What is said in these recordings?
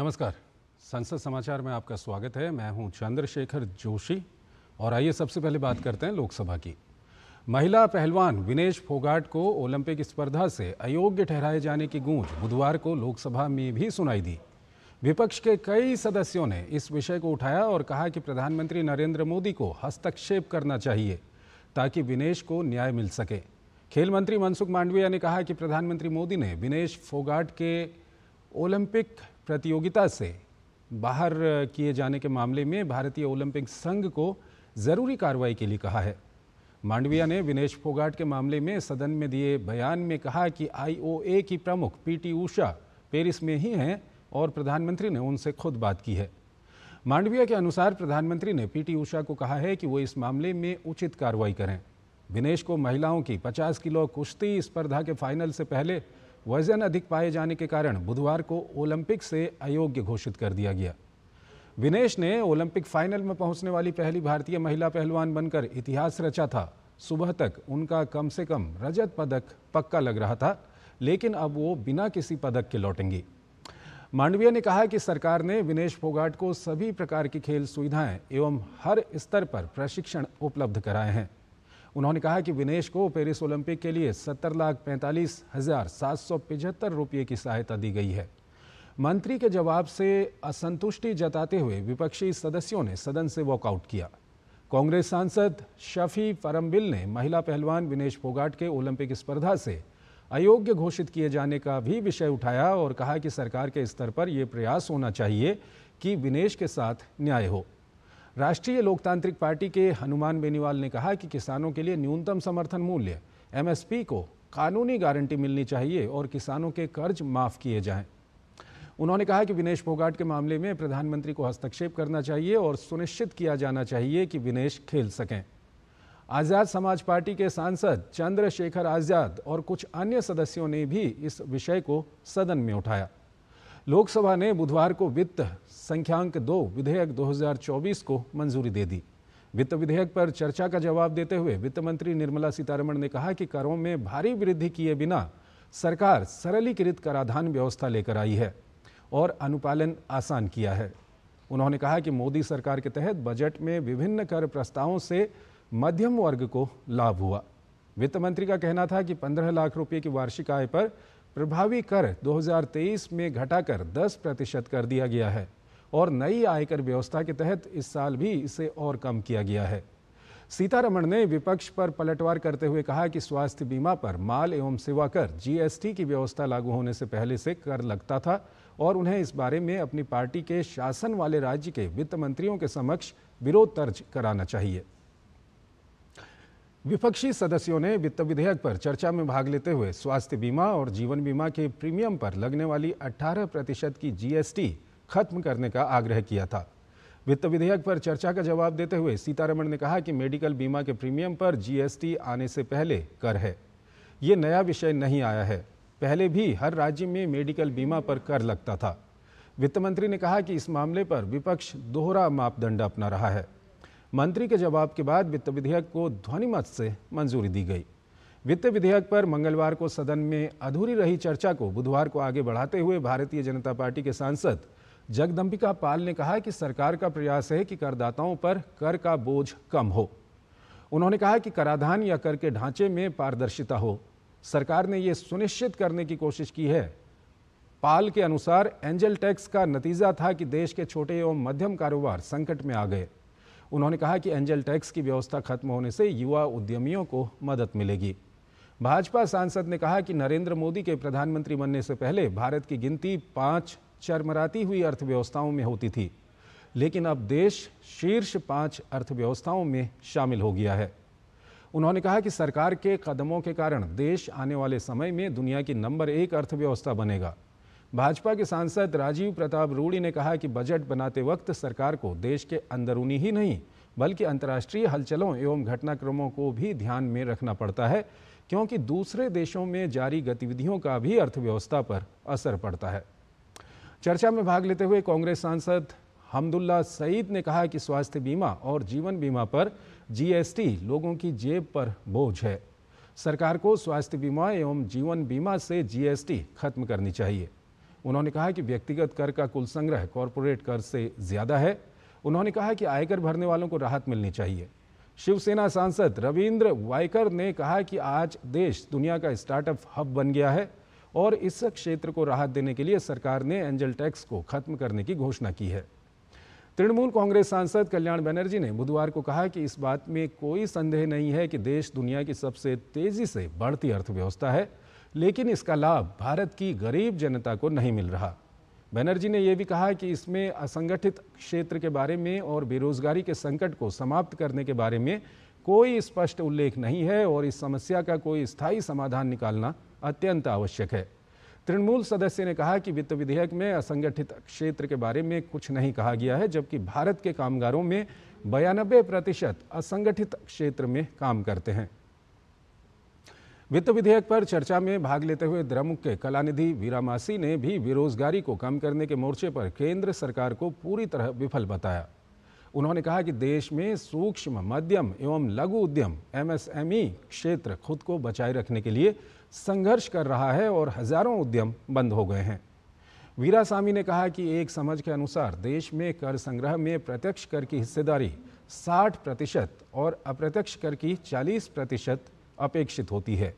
नमस्कार। संसद समाचार में आपका स्वागत है। मैं हूँ चंद्रशेखर जोशी और आइए सबसे पहले बात करते हैं लोकसभा की। महिला पहलवान विनेश फोगाट को ओलंपिक स्पर्धा से अयोग्य ठहराए जाने की गूंज बुधवार को लोकसभा में भी सुनाई दी। विपक्ष के कई सदस्यों ने इस विषय को उठाया और कहा कि प्रधानमंत्री नरेंद्र मोदी को हस्तक्षेप करना चाहिए ताकि विनेश को न्याय मिल सके। खेल मंत्री मनसुख मांडविया ने कहा कि प्रधानमंत्री मोदी ने विनेश फोगाट के ओलंपिक प्रतियोगिता से बाहर किए जाने के मामले में भारतीय ओलंपिक संघ को ज़रूरी कार्रवाई के लिए कहा है। मांडविया ने विनेश फोगाट के मामले में सदन में दिए बयान में कहा कि आईओए की प्रमुख पीटी उषा पेरिस में ही हैं और प्रधानमंत्री ने उनसे खुद बात की है। मांडविया के अनुसार प्रधानमंत्री ने पीटी उषा को कहा है कि वो इस मामले में उचित कार्रवाई करें। विनेश को महिलाओं की 50 किलो कुश्ती स्पर्धा के फाइनल से पहले वज़न अधिक पाए जाने के कारण बुधवार को ओलंपिक से अयोग्य घोषित कर दिया गया। विनेश ने ओलंपिक फाइनल में पहुँचने वाली पहली भारतीय महिला पहलवान बनकर इतिहास रचा था। सुबह तक उनका कम से कम रजत पदक पक्का लग रहा था, लेकिन अब वो बिना किसी पदक के लौटेंगी। मांडविया ने कहा कि सरकार ने विनेश फोगाट को सभी प्रकार की खेल सुविधाएँ एवं हर स्तर पर प्रशिक्षण उपलब्ध कराए हैं। उन्होंने कहा कि विनेश को पेरिस ओलंपिक के लिए सत्तर लाख पैंतालीस हज़ार सात सौ पिछहत्तर रुपये की सहायता दी गई है। मंत्री के जवाब से असंतुष्टि जताते हुए विपक्षी सदस्यों ने सदन से वॉकआउट किया। कांग्रेस सांसद शफी फरमबिल ने महिला पहलवान विनेश फोगाट के ओलंपिक स्पर्धा से अयोग्य घोषित किए जाने का भी विषय उठाया और कहा कि सरकार के स्तर पर यह प्रयास होना चाहिए कि विनेश के साथ न्याय हो। राष्ट्रीय लोकतांत्रिक पार्टी के हनुमान बेनीवाल ने कहा कि किसानों के लिए न्यूनतम समर्थन मूल्य, एमएसपी को कानूनी गारंटी मिलनी चाहिए और किसानों के कर्ज माफ़ किए जाएँ। उन्होंने कहा कि विनेश फोगाट के मामले में प्रधानमंत्री को हस्तक्षेप करना चाहिए और सुनिश्चित किया जाना चाहिए कि विनेश खेल सकें आज़ाद समाज पार्टी के सांसद चंद्रशेखर आज़ाद और कुछ अन्य सदस्यों ने भी इस विषय को सदन में उठाया लोकसभा ने बुधवार को वित्त संख्यांक दो, विधेयक 2024 को मंजूरी दे दी। वित्त विधेयक पर चर्चा का जवाब देते हुए वित्त मंत्री निर्मला सीतारमण ने कहा कि करों में भारी वृद्धि किए बिना सरकार सरलीकृत कराधान व्यवस्था लेकर आई है और अनुपालन आसान किया है। उन्होंने कहा कि मोदी सरकार के तहत बजट में विभिन्न कर प्रस्तावों से मध्यम वर्ग को लाभ हुआ। वित्त मंत्री का कहना था कि 15 लाख रुपए की वार्षिक आय पर प्रभावी कर 2023 में घटाकर 10 प्रतिशत कर दिया गया है। और नई आयकर व्यवस्था के तहत इस साल भी इसे और कम किया गया है। सीतारमण ने विपक्ष पर पलटवार करते हुए कहा कि स्वास्थ्य बीमा पर माल एवं सेवा कर जीएसटी की व्यवस्था लागू होने से पहले से कर लगता था और उन्हें इस बारे में अपनी पार्टी के शासन वाले राज्य के वित्त मंत्रियों के समक्ष विरोध दर्ज कराना चाहिए। विपक्षी सदस्यों ने वित्त विधेयक पर चर्चा में भाग लेते हुए स्वास्थ्य बीमा और जीवन बीमा के प्रीमियम पर लगने वाली 18 प्रतिशत की जीएसटी खत्म करने का आग्रह किया था। वित्त विधेयक पर चर्चा का जवाब देते हुए सीतारमण ने कहा कि मेडिकल बीमा के प्रीमियम पर जीएसटी आने से पहले कर है। ये नया विषय नहीं आया है। पहले भी हर राज्य में मेडिकल बीमा पर कर लगता था। वित्त मंत्री ने कहा कि इस मामले पर विपक्ष दोहरा मापदंड अपना रहा है। मंत्री के जवाब के बाद वित्त विधेयक को ध्वनिमत से मंजूरी दी गई। वित्त विधेयक पर मंगलवार को सदन में अधूरी रही चर्चा को बुधवार को आगे बढ़ाते हुए भारतीय जनता पार्टी के सांसद जगदम्बिका पाल ने कहा कि सरकार का प्रयास है कि करदाताओं पर कर का बोझ कम हो। उन्होंने कहा कि कराधान या कर के ढांचे में पारदर्शिता हो। सरकार ने ये सुनिश्चित करने की कोशिश की है। पाल के अनुसार एंजल टैक्स का नतीजा था कि देश के छोटे एवं मध्यम कारोबार संकट में आ गए। उन्होंने कहा कि एंजल टैक्स की व्यवस्था खत्म होने से युवा उद्यमियों को मदद मिलेगी। भाजपा सांसद ने कहा कि नरेंद्र मोदी के प्रधानमंत्री बनने से पहले भारत की गिनती पाँच चरमराती हुई अर्थव्यवस्थाओं में होती थी, लेकिन अब देश शीर्ष पाँच अर्थव्यवस्थाओं में शामिल हो गया है। उन्होंने कहा कि सरकार के कदमों के कारण देश आने वाले समय में दुनिया की नंबर एक अर्थव्यवस्था बनेगा। भाजपा के सांसद राजीव प्रताप रूड़ी ने कहा कि बजट बनाते वक्त सरकार को देश के अंदरूनी ही नहीं, बल्कि अंतर्राष्ट्रीय हलचलों एवं घटनाक्रमों को भी ध्यान में रखना पड़ता है, क्योंकि दूसरे देशों में जारी गतिविधियों का भी अर्थव्यवस्था पर असर पड़ता है। चर्चा में भाग लेते हुए कांग्रेस सांसद हमदुल्ला सईद ने कहा कि स्वास्थ्य बीमा और जीवन बीमा पर जीएसटी लोगों की जेब पर बोझ है। सरकार को स्वास्थ्य बीमा एवं जीवन बीमा से जीएसटी खत्म करनी चाहिए। उन्होंने कहा कि व्यक्तिगत कर का कुल संग्रह कॉरपोरेट कर से ज़्यादा है। उन्होंने कहा कि आयकर भरने वालों को राहत मिलनी चाहिए। शिवसेना सांसद रविंद्र वाइकर ने कहा कि आज देश दुनिया का स्टार्टअप हब बन गया है। और इस क्षेत्र को राहत देने के लिए सरकार ने एंजल टैक्स को खत्म करने की घोषणा की है। तृणमूल कांग्रेस सांसद कल्याण बनर्जी ने बुधवार को कहा कि इस बात में कोई संदेह नहीं है कि देश दुनिया की सबसे तेज़ी से बढ़ती अर्थव्यवस्था है, लेकिन इसका लाभ भारत की गरीब जनता को नहीं मिल रहा। बनर्जी ने यह भी कहा कि इसमें असंगठित क्षेत्र के बारे में और बेरोजगारी के संकट को समाप्त करने के बारे में कोई स्पष्ट उल्लेख नहीं है और इस समस्या का कोई स्थायी समाधान निकालना अत्यंत आवश्यक है। तृणमूल सदस्य ने कहा कि वित्त विधेयक में असंगठित क्षेत्र के बारे में कुछ नहीं कहा गया है, जबकि भारत के कामगारों में बयानबे प्रतिशत असंगठित क्षेत्र में काम करते हैं। वित्त विधेयक पर चर्चा में भाग लेते हुए द्रमुक के कलानिधि वीरामासी ने भी बेरोजगारी को कम करने के मोर्चे पर केंद्र सरकार को पूरी तरह विफल बताया। उन्होंने कहा कि देश में सूक्ष्म, मध्यम एवं लघु उद्यम, एमएसएमई क्षेत्र खुद को बचाए रखने के लिए संघर्ष कर रहा है और हज़ारों उद्यम बंद हो गए हैं। वीरासामी ने कहा कि एक समझ के अनुसार देश में कर संग्रह में प्रत्यक्ष कर की हिस्सेदारी 60 प्रतिशत और अप्रत्यक्ष कर की 40 प्रतिशत अपेक्षित होती है।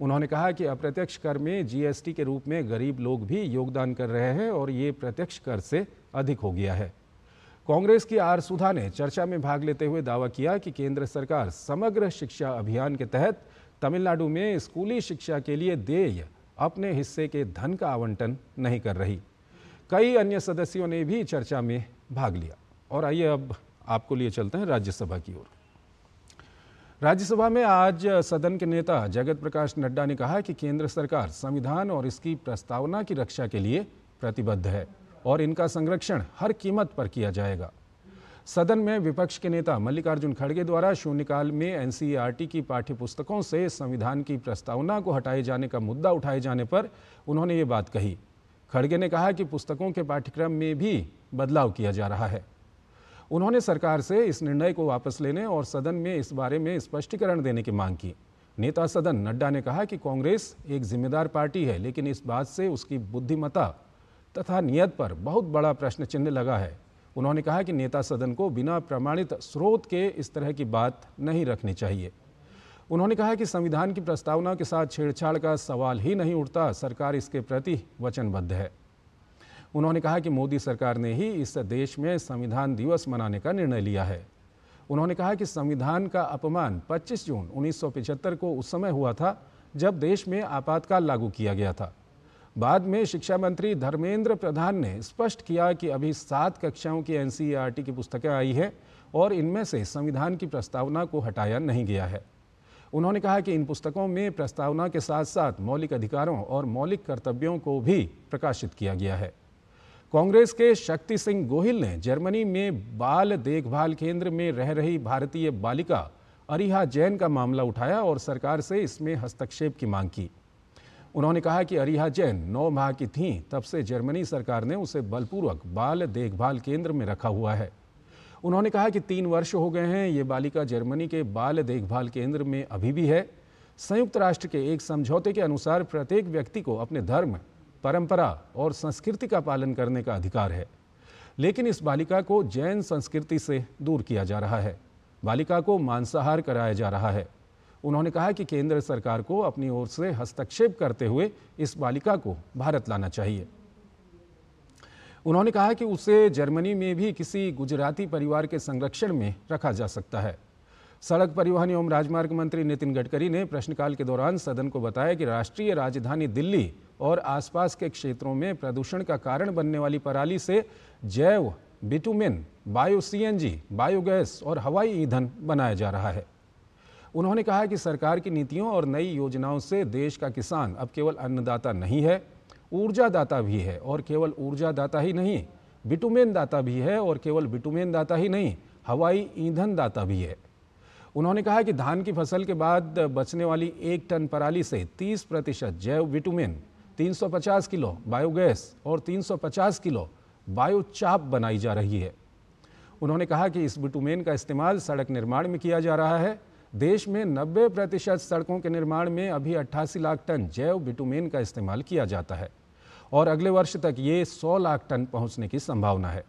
उन्होंने कहा कि अप्रत्यक्ष कर में जीएसटी के रूप में गरीब लोग भी योगदान कर रहे हैं और ये प्रत्यक्ष कर से अधिक हो गया है। कांग्रेस की आर सुधा ने चर्चा में भाग लेते हुए दावा किया कि केंद्र सरकार समग्र शिक्षा अभियान के तहत तमिलनाडु में स्कूली शिक्षा के लिए देय अपने हिस्से के धन का आवंटन नहीं कर रही। कई अन्य सदस्यों ने भी चर्चा में भाग लिया। और आइए अब आपको लिए चलते हैं राज्यसभा की ओर। राज्यसभा में आज सदन के नेता जगत प्रकाश नड्डा ने कहा कि केंद्र सरकार संविधान और इसकी प्रस्तावना की रक्षा के लिए प्रतिबद्ध है और इनका संरक्षण हर कीमत पर किया जाएगा। सदन में विपक्ष के नेता मल्लिकार्जुन खड़गे द्वारा शून्यकाल में एनसीईआरटी की पाठ्यपुस्तकों से संविधान की प्रस्तावना को हटाए जाने का मुद्दा उठाए जाने पर उन्होंने ये बात कही। खड़गे ने कहा कि पुस्तकों के पाठ्यक्रम में भी बदलाव किया जा रहा है। उन्होंने सरकार से इस निर्णय को वापस लेने और सदन में इस बारे में स्पष्टीकरण देने की मांग की। नेता सदन नड्डा ने कहा कि कांग्रेस एक जिम्मेदार पार्टी है, लेकिन इस बात से उसकी बुद्धिमता तथा नियत पर बहुत बड़ा प्रश्न चिन्ह लगा है। उन्होंने कहा कि नेता सदन को बिना प्रमाणित स्रोत के इस तरह की बात नहीं रखनी चाहिए। उन्होंने कहा कि संविधान की प्रस्तावना के साथ छेड़छाड़ का सवाल ही नहीं उठता, सरकार इसके प्रति वचनबद्ध है। उन्होंने कहा कि मोदी सरकार ने ही इस देश में संविधान दिवस मनाने का निर्णय लिया है। उन्होंने कहा कि संविधान का अपमान 25 जून 1975 को उस समय हुआ था जब देश में आपातकाल लागू किया गया था। बाद में शिक्षा मंत्री धर्मेंद्र प्रधान ने स्पष्ट किया कि अभी सात कक्षाओं की एनसीईआरटी की पुस्तकें आई है और इनमें से संविधान की प्रस्तावना को हटाया नहीं गया है। उन्होंने कहा कि इन पुस्तकों में प्रस्तावना के साथ साथ मौलिक अधिकारों और मौलिक कर्तव्यों को भी प्रकाशित किया गया है। कांग्रेस के शक्ति सिंह गोहिल ने जर्मनी में बाल देखभाल केंद्र में रह रही भारतीय बालिका अरिहा जैन का मामला उठाया और सरकार से इसमें हस्तक्षेप की मांग की। उन्होंने कहा कि अरिहा जैन नौ माह की थीं, तब से जर्मनी सरकार ने उसे बलपूर्वक बाल देखभाल केंद्र में रखा हुआ है। उन्होंने कहा कि तीन वर्ष हो गए हैं, ये बालिका जर्मनी के बाल देखभाल केंद्र में अभी भी है। संयुक्त राष्ट्र के एक समझौते के अनुसार प्रत्येक व्यक्ति को अपने धर्म, परंपरा और संस्कृति का पालन करने का अधिकार है। लेकिन इस बालिका को जैन संस्कृति से दूर किया जा रहा है। बालिका को मांसाहार कराया जा रहा है। उन्होंने कहा कि केंद्र सरकार को अपनी ओर से हस्तक्षेप करते हुए इस बालिका को भारत लाना चाहिए। उन्होंने कहा कि उसे जर्मनी में भी किसी गुजराती परिवार के संरक्षण में रखा जा सकता है। सड़क परिवहन एवं राजमार्ग मंत्री नितिन गडकरी ने प्रश्नकाल के दौरान सदन को बताया कि राष्ट्रीय राजधानी दिल्ली और आसपास के क्षेत्रों में प्रदूषण का कारण बनने वाली पराली से जैव, बिटुमिन, बायो सीएनजी, बायोगैस और हवाई ईंधन बनाया जा रहा है। उन्होंने कहा कि सरकार की नीतियों और नई योजनाओं से देश का किसान अब केवल अन्नदाता नहीं है ऊर्जा दाता भी है और केवल ऊर्जा दाता ही नहीं बिटुमेन दाता भी है और केवल बिटुमेन दाता ही नहीं, हवाई ईंधन दाता भी है। उन्होंने कहा कि धान की फ़सल के बाद बचने वाली एक टन पराली से 30 प्रतिशत जैव विटुमेन 350 किलो बायोगैस और 350 किलो बायोचाप बनाई जा रही है। उन्होंने कहा कि इस बिटुमेन का इस्तेमाल सड़क निर्माण में किया जा रहा है। देश में 90 प्रतिशत सड़कों के निर्माण में अभी 88 लाख टन जैव बिटुमेन का इस्तेमाल किया जाता है और अगले वर्ष तक ये 100 लाख टन पहुँचने की संभावना है।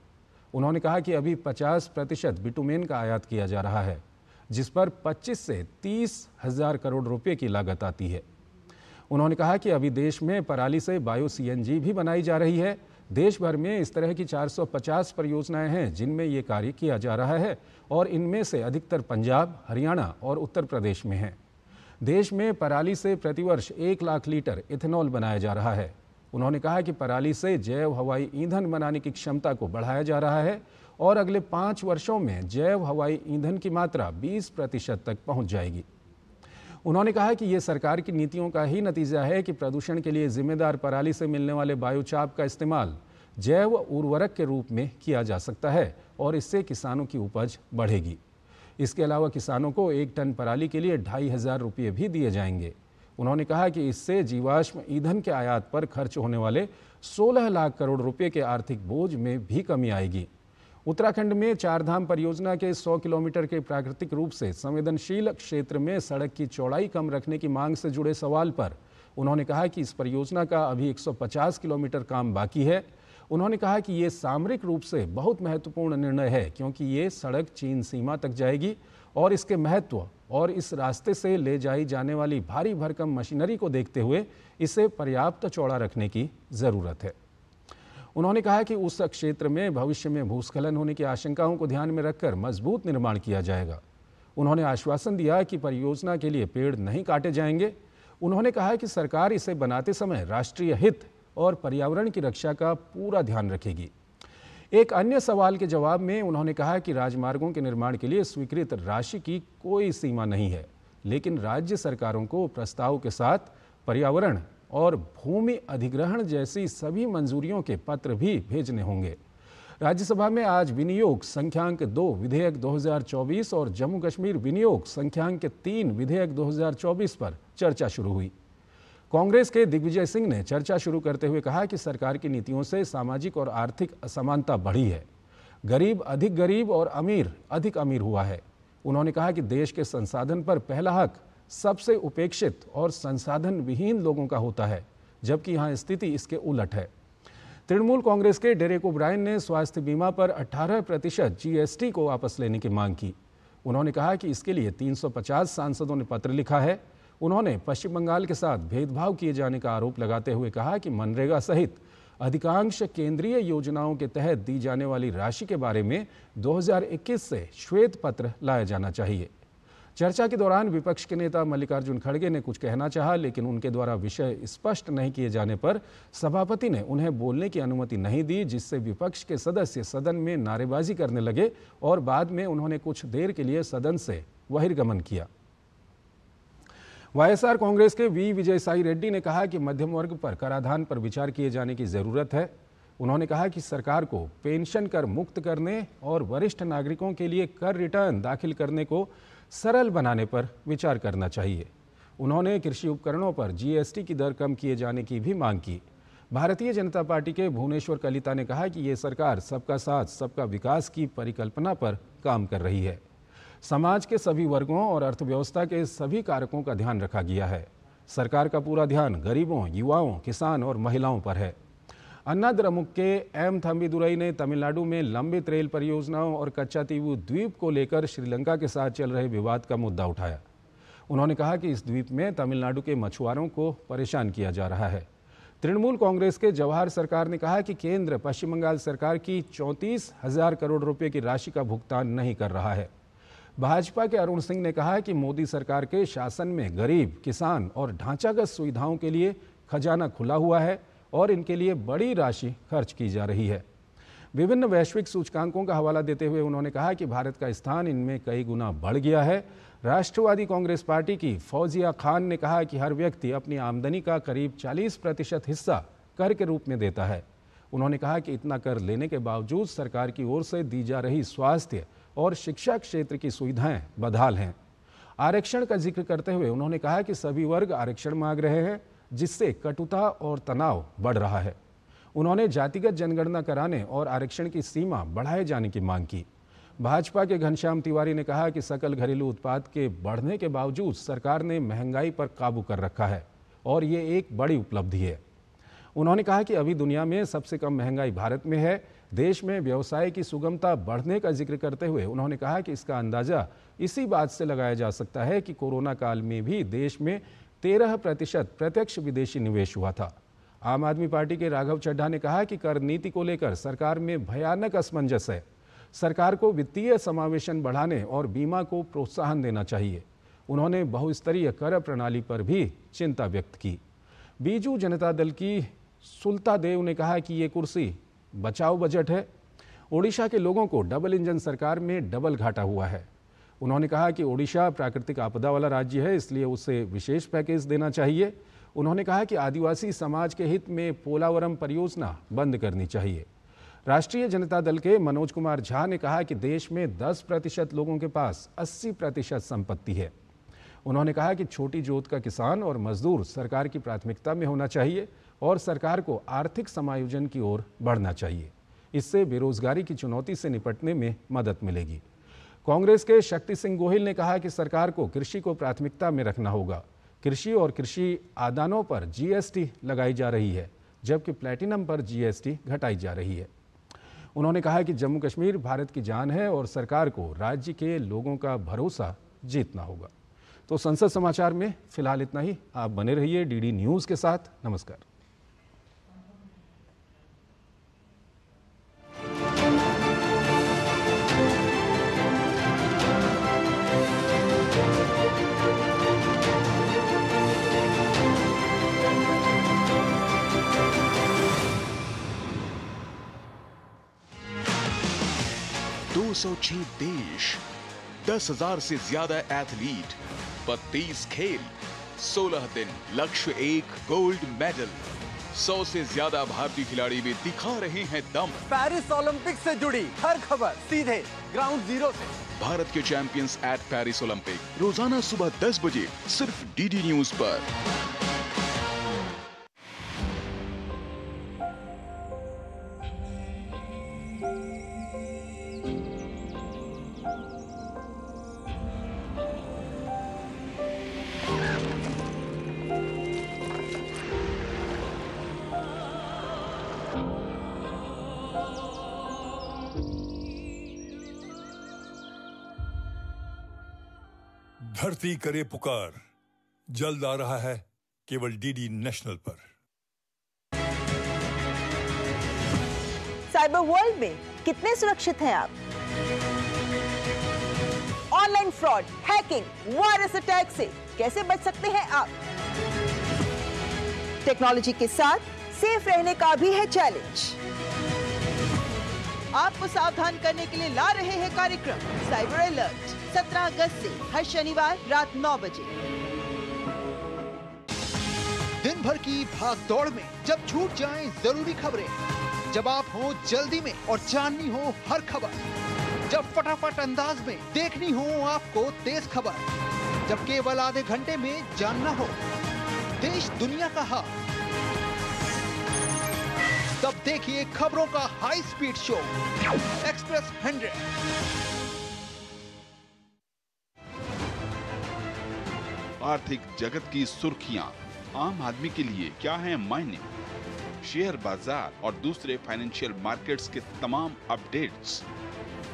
उन्होंने कहा कि अभी 50 प्रतिशत बिटुमेन का आयात किया जा रहा है, जिस पर 25 से तीस हज़ार करोड़ रुपए की लागत आती है। उन्होंने कहा कि अभी देश में पराली से बायो सीएनजी भी बनाई जा रही है देश भर में इस तरह की 450 परियोजनाएँ हैं, जिनमें ये कार्य किया जा रहा है और इनमें से अधिकतर पंजाब, हरियाणा और उत्तर प्रदेश में हैं। देश में पराली से प्रतिवर्ष एक लाख लीटर इथेनॉल बनाया जा रहा है। उन्होंने कहा कि पराली से जैव हवाई ईंधन बनाने की क्षमता को बढ़ाया जा रहा है और अगले पाँच वर्षों में जैव हवाई ईंधन की मात्रा 20 प्रतिशत तक पहुँच जाएगी। उन्होंने कहा कि ये सरकार की नीतियों का ही नतीजा है कि प्रदूषण के लिए जिम्मेदार पराली से मिलने वाले बायोचाप का इस्तेमाल जैव उर्वरक के रूप में किया जा सकता है और इससे किसानों की उपज बढ़ेगी। इसके अलावा किसानों को एक टन पराली के लिए ढाई हज़ार रुपये भी दिए जाएँगे। उन्होंने कहा कि इससे जीवाश्म ईंधन के आयात पर खर्च होने वाले 16 लाख करोड़ रुपए के आर्थिक बोझ में भी कमी आएगी। उत्तराखंड में चारधाम परियोजना के 100 किलोमीटर के प्राकृतिक रूप से संवेदनशील क्षेत्र में सड़क की चौड़ाई कम रखने की मांग से जुड़े सवाल पर उन्होंने कहा कि इस परियोजना का अभी 150 किलोमीटर काम बाकी है। उन्होंने कहा कि ये सामरिक रूप से बहुत महत्वपूर्ण निर्णय है, क्योंकि ये सड़क चीन सीमा तक जाएगी और इसके महत्व और इस रास्ते से ले जाई जाने वाली भारी भरकम मशीनरी को देखते हुए इसे पर्याप्त चौड़ा रखने की ज़रूरत है। उन्होंने कहा कि उस क्षेत्र में भविष्य में भूस्खलन होने की आशंकाओं को ध्यान में रखकर मज़बूत निर्माण किया जाएगा। उन्होंने आश्वासन दिया कि परियोजना के लिए पेड़ नहीं काटे जाएँगे। उन्होंने कहा कि सरकार इसे बनाते समय राष्ट्रीय हित और पर्यावरण की रक्षा का पूरा ध्यान रखेगी। एक अन्य सवाल के जवाब में उन्होंने कहा कि राजमार्गों के निर्माण के लिए स्वीकृत राशि की कोई सीमा नहीं है, लेकिन राज्य सरकारों को प्रस्ताव के साथ पर्यावरण और भूमि अधिग्रहण जैसी सभी मंजूरियों के पत्र भी भेजने होंगे। राज्यसभा में आज विनियोग संख्यांक दो विधेयक 2024 और जम्मू कश्मीर विनियोग संख्यांक तीन विधेयक 2024 पर चर्चा शुरू हुई। कांग्रेस के दिग्विजय सिंह ने चर्चा शुरू करते हुए कहा कि सरकार की नीतियों से सामाजिक और आर्थिक असमानता बढ़ी है। गरीब अधिक गरीब और अमीर अधिक अमीर हुआ है। उन्होंने कहा कि देश के संसाधन पर पहला हक सबसे उपेक्षित और संसाधन विहीन लोगों का होता है, जबकि यहाँ स्थिति इसके उलट है। तृणमूल कांग्रेस के डेरेक ओब्रायन ने स्वास्थ्य बीमा पर 18 प्रतिशत जीएसटी को वापस लेने की मांग की। उन्होंने कहा कि इसके लिए 350 सांसदों ने पत्र लिखा है। उन्होंने पश्चिम बंगाल के साथ भेदभाव किए जाने का आरोप लगाते हुए कहा कि मनरेगा सहित अधिकांश केंद्रीय योजनाओं के तहत दी जाने वाली राशि के बारे में 2021 से श्वेत पत्र लाया जाना चाहिए। चर्चा के दौरान विपक्ष के नेता मल्लिकार्जुन खड़गे ने कुछ कहना चाहा, लेकिन उनके द्वारा विषय स्पष्ट नहीं किए जाने पर सभापति ने उन्हें बोलने की अनुमति नहीं दी, जिससे विपक्ष के सदस्य सदन में नारेबाजी करने लगे और बाद में उन्होंने कुछ देर के लिए सदन से बहिर्गमन किया। वाईएसआर कांग्रेस के वी. विजय साई रेड्डी ने कहा कि मध्यम वर्ग पर कराधान पर विचार किए जाने की ज़रूरत है। उन्होंने कहा कि सरकार को पेंशन कर मुक्त करने और वरिष्ठ नागरिकों के लिए कर रिटर्न दाखिल करने को सरल बनाने पर विचार करना चाहिए। उन्होंने कृषि उपकरणों पर जीएसटी की दर कम किए जाने की भी मांग की। भारतीय जनता पार्टी के भुवनेश्वर कलिता ने कहा कि ये सरकार सबका साथ, सबका विकास की परिकल्पना पर काम कर रही है। समाज के सभी वर्गों और अर्थव्यवस्था के सभी कारकों का ध्यान रखा गया है। सरकार का पूरा ध्यान गरीबों, युवाओं, किसान और महिलाओं पर है। अन्ना द्रमुक के एम थम्बीदुरई ने तमिलनाडु में लंबित रेल परियोजनाओं और कच्चा तीवु द्वीप को लेकर श्रीलंका के साथ चल रहे विवाद का मुद्दा उठाया। उन्होंने कहा कि इस द्वीप में तमिलनाडु के मछुआरों को परेशान किया जा रहा है। तृणमूल कांग्रेस के जवाहर सरकार ने कहा कि केंद्र, पश्चिम बंगाल सरकार की चौंतीस हज़ार करोड़ रुपए की राशि का भुगतान नहीं कर रहा है। भाजपा के अरुण सिंह ने कहा कि मोदी सरकार के शासन में गरीब, किसान और ढांचागत सुविधाओं के लिए खजाना खुला हुआ है। और इनके लिए बड़ी राशि खर्च की जा रही है। विभिन्न वैश्विक सूचकांकों का हवाला देते हुए उन्होंने कहा कि भारत का स्थान इनमें कई गुना बढ़ गया है। राष्ट्रवादी कांग्रेस पार्टी की फौजिया खान ने कहा कि हर व्यक्ति अपनी आमदनी का करीब 40 प्रतिशत हिस्सा कर के रूप में देता है। उन्होंने कहा कि इतना कर लेने के बावजूद सरकार की ओर से दी जा रही स्वास्थ्य और शिक्षा क्षेत्र की सुविधाएँ बदहाल हैं। आरक्षण का ज़िक्र करते हुए उन्होंने कहा कि सभी वर्ग आरक्षण मांग रहे हैं। जिससे कटुता और तनाव बढ़ रहा है। उन्होंने जातिगत जनगणना कराने और आरक्षण की सीमा बढ़ाए जाने की मांग की। भाजपा के घनश्याम तिवारी ने कहा कि सकल घरेलू उत्पाद के बढ़ने के बावजूद सरकार ने महँगाई पर काबू कर रखा है और ये एक बड़ी उपलब्धि है। उन्होंने कहा कि अभी दुनिया में सबसे कम महँगाई भारत में है। देश में व्यवसाय की सुगमता बढ़ने का ज़िक्र करते हुए उन्होंने कहा कि इसका अंदाज़ा इसी बात से लगाया जा सकता है कि कोरोना काल में भी देश में तेरह प्रतिशत प्रत्यक्ष विदेशी निवेश हुआ था। आम आदमी पार्टी के राघव चड्ढा ने कहा कि कर नीति को लेकर सरकार में भयानक असमंजस है। सरकार को वित्तीय समावेशन बढ़ाने और बीमा को प्रोत्साहन देना चाहिए। उन्होंने बहुस्तरीय कर प्रणाली पर भी चिंता व्यक्त की। बीजू जनता दल की सुलता देव ने कहा कि ये कुर्सी बचाव बजट है। ओडिशा के लोगों को डबल इंजन सरकार में डबल घाटा हुआ है। उन्होंने कहा कि ओडिशा प्राकृतिक आपदा वाला राज्य है, इसलिए उसे विशेष पैकेज देना चाहिए। उन्होंने कहा कि आदिवासी समाज के हित में पोलावरम परियोजना बंद करनी चाहिए। राष्ट्रीय जनता दल के मनोज कुमार झा ने कहा कि देश में 10 प्रतिशत लोगों के पास 80 प्रतिशत संपत्ति है। उन्होंने कहा कि छोटी जोत का किसान और मजदूर सरकार की प्राथमिकता में होना चाहिए और सरकार को आर्थिक समायोजन की ओर बढ़ना चाहिए। इससे बेरोजगारी की चुनौती से निपटने में मदद मिलेगी। कांग्रेस के शक्ति सिंह गोहिल ने कहा कि सरकार को कृषि को प्राथमिकता में रखना होगा। कृषि और कृषि आदानों पर जीएसटी लगाई जा रही है, जबकि प्लेटिनम पर जीएसटी घटाई जा रही है। उन्होंने कहा कि जम्मू कश्मीर भारत की जान है और सरकार को राज्य के लोगों का भरोसा जीतना होगा। तो संसद समाचार में फ़िलहाल इतना ही। आप बने रहिए डीडी न्यूज़ के साथ। नमस्कार। दो सौ छह देश दस हज़ार से ज़्यादा एथलीट बत्तीस खेल सोलह दिन लक्ष्य एक गोल्ड मेडल। सौ से ज़्यादा भारतीय खिलाड़ी भी दिखा रहे हैं दम। पेरिस ओलंपिक से जुड़ी हर खबर सीधे ग्राउंड ज़ीरो से। भारत के चैंपियंस एट पेरिस ओलंपिक रोज़ाना सुबह 10 बजे सिर्फ़ डीडी न्यूज़ पर। धरती करे पुकार। जल्द आ रहा है केवल डीडी नेशनल पर। साइबर वर्ल्ड में कितने सुरक्षित हैं आप? Online fraud hacking virus attack से कैसे बच सकते हैं आप? टेक्नोलॉजी के साथ सेफ़ रहने का भी है चैलेंज आपको सावधान करने के लिए ला रहे हैं कार्यक्रम। साइबर अलर्ट 17 अगस्त से, हर शनिवार रात 9 बजे। दिन भर की भाग दौड़ में जब छूट जाएँ ज़रूरी खबरें, जब आप हो जल्दी में और जाननी हो हर खबर, जब फटाफट अंदाज में देखनी हो आपको तेज खबर, जब केवल आधे घंटे में जानना हो, देश दुनिया का हाल। तब देखिए खबरों का high speed show express hundred आर्थिक जगत की सुर्खियाँ। आम आदमी के लिए क्या है मायने? शेयर बाज़ार और दूसरे फाइनेंशियल मार्केट्स के तमाम अपडेट्स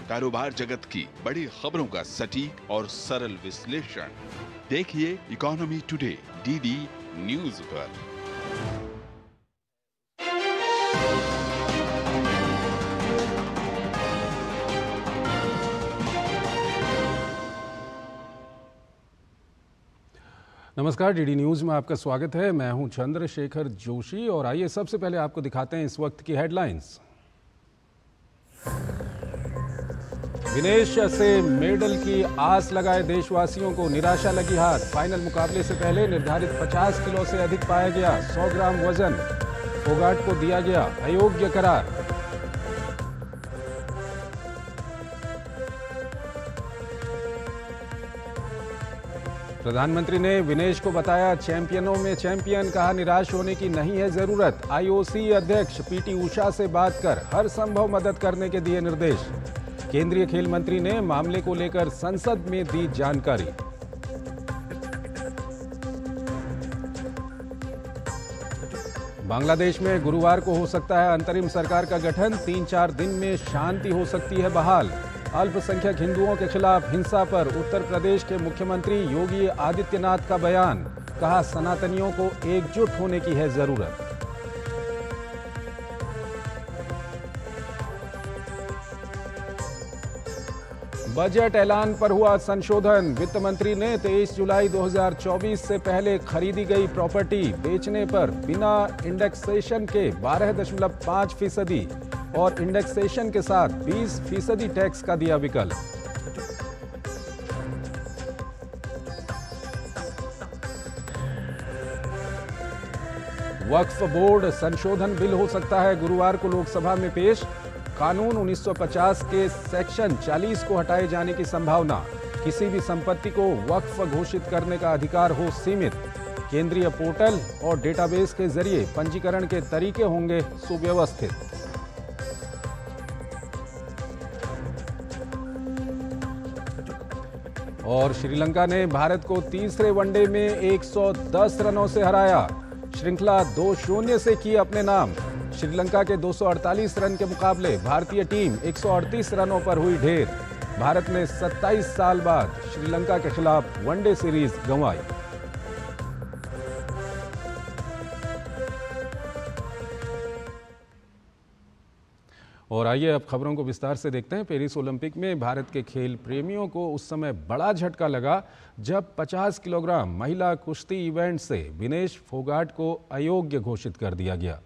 कारोबार जगत की बड़ी खबरों का सटीक और सरल विश्लेषण। देखिए इकोनॉमी टुडे डीडी न्यूज़ पर। नमस्कार, डीडी न्यूज़ में आपका स्वागत है। मैं हूँ चंद्रशेखर जोशी और आइए सबसे पहले आपको दिखाते हैं इस वक्त की हेडलाइंस। विनेश से मेडल की आस लगाए देशवासियों को निराशा लगी हाथ फाइनल मुकाबले से पहले निर्धारित 50 किलो से अधिक पाया गया 100 ग्राम वज़न। फोगाट को दिया गया अयोग्य करार। प्रधानमंत्री ने विनेश को बताया, चैंपियनों में चैंपियन कहा, निराश होने की नहीं है ज़रूरत। आईओसी अध्यक्ष पीटी उषा से बात कर हर संभव मदद करने के दिए निर्देश। केंद्रीय खेल मंत्री ने मामले को लेकर संसद में दी जानकारी। बांग्लादेश में गुरुवार को हो सकता है अंतरिम सरकार का गठन। तीन चार दिन में शांति हो सकती है बहाल। अल्पसंख्यक हिंदुओं के खिलाफ हिंसा पर उत्तर प्रदेश के मुख्यमंत्री योगी आदित्यनाथ का बयान। कहा, सनातनियों को एकजुट होने की है ज़रूरत। बजट ऐलान पर हुआ संशोधन। वित्त मंत्री ने 23 जुलाई 2024 से पहले खरीदी गई प्रॉपर्टी बेचने पर बिना इंडेक्सेशन के 12.5 फ़ीसदी और इंडेक्सेशन के साथ 20 फ़ीसदी टैक्स का दिया विकल्प। वक्फ बोर्ड संशोधन बिल हो सकता है। गुरुवार को लोकसभा में पेश। कानून 1950 के सेक्शन 40 को हटाए जाने की संभावना, किसी भी संपत्ति को वक्फ घोषित करने का अधिकार हो सीमित। केंद्रीय पोर्टल और डेटाबेस के ज़रिए पंजीकरण के तरीके होंगे सुव्यवस्थित। और श्रीलंका ने भारत को तीसरे वनडे में 110 रनों से हराया। श्रृंखला दो शून्य से की अपने नाम। श्रीलंका के 248 रन के मुकाबले भारतीय टीम 138 रनों पर हुई ढेर। भारत ने 27 साल बाद श्रीलंका के खिलाफ वनडे सीरीज़ गंवाई। और आइए अब खबरों को विस्तार से देखते हैं। पेरिस ओलंपिक में भारत के खेल प्रेमियों को उस समय बड़ा झटका लगा, जब 50 किलोग्राम महिला कुश्ती इवेंट से विनेश फोगाट को अयोग्य घोषित कर दिया गया।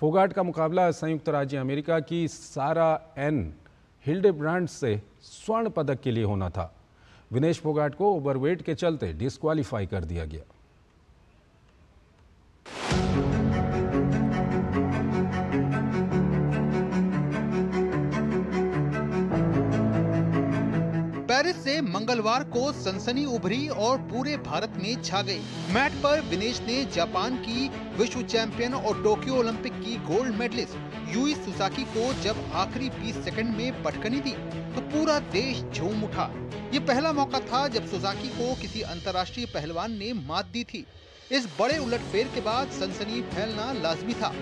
फोगाट का मुकाबला संयुक्त राज्य अमेरिका की सारा एन हिल्डे ब्रांड से स्वर्ण पदक के लिए होना था। विनेश फोगाट को ओवरवेट के चलते डिस्क्वालीफाई कर दिया गया। पेरिस से मंगलवार को सनसनी उभरी और पूरे भारत में छा गई। मैट पर विनेश ने जापान की विश्व चैंपियन और टोक्यो ओलंपिक की गोल्ड मेडलिस्ट यूई सुसाकी को जब आखिरी 20 सेकंड में पटकनी दी तो पूरा देश झूम उठा। ये पहला मौका था जब सुजाकी को किसी अंतर्राष्ट्रीय पहलवान ने मात दी थी। इस बड़े उलटफेर के बाद सनसनी फैलना लाजमी था।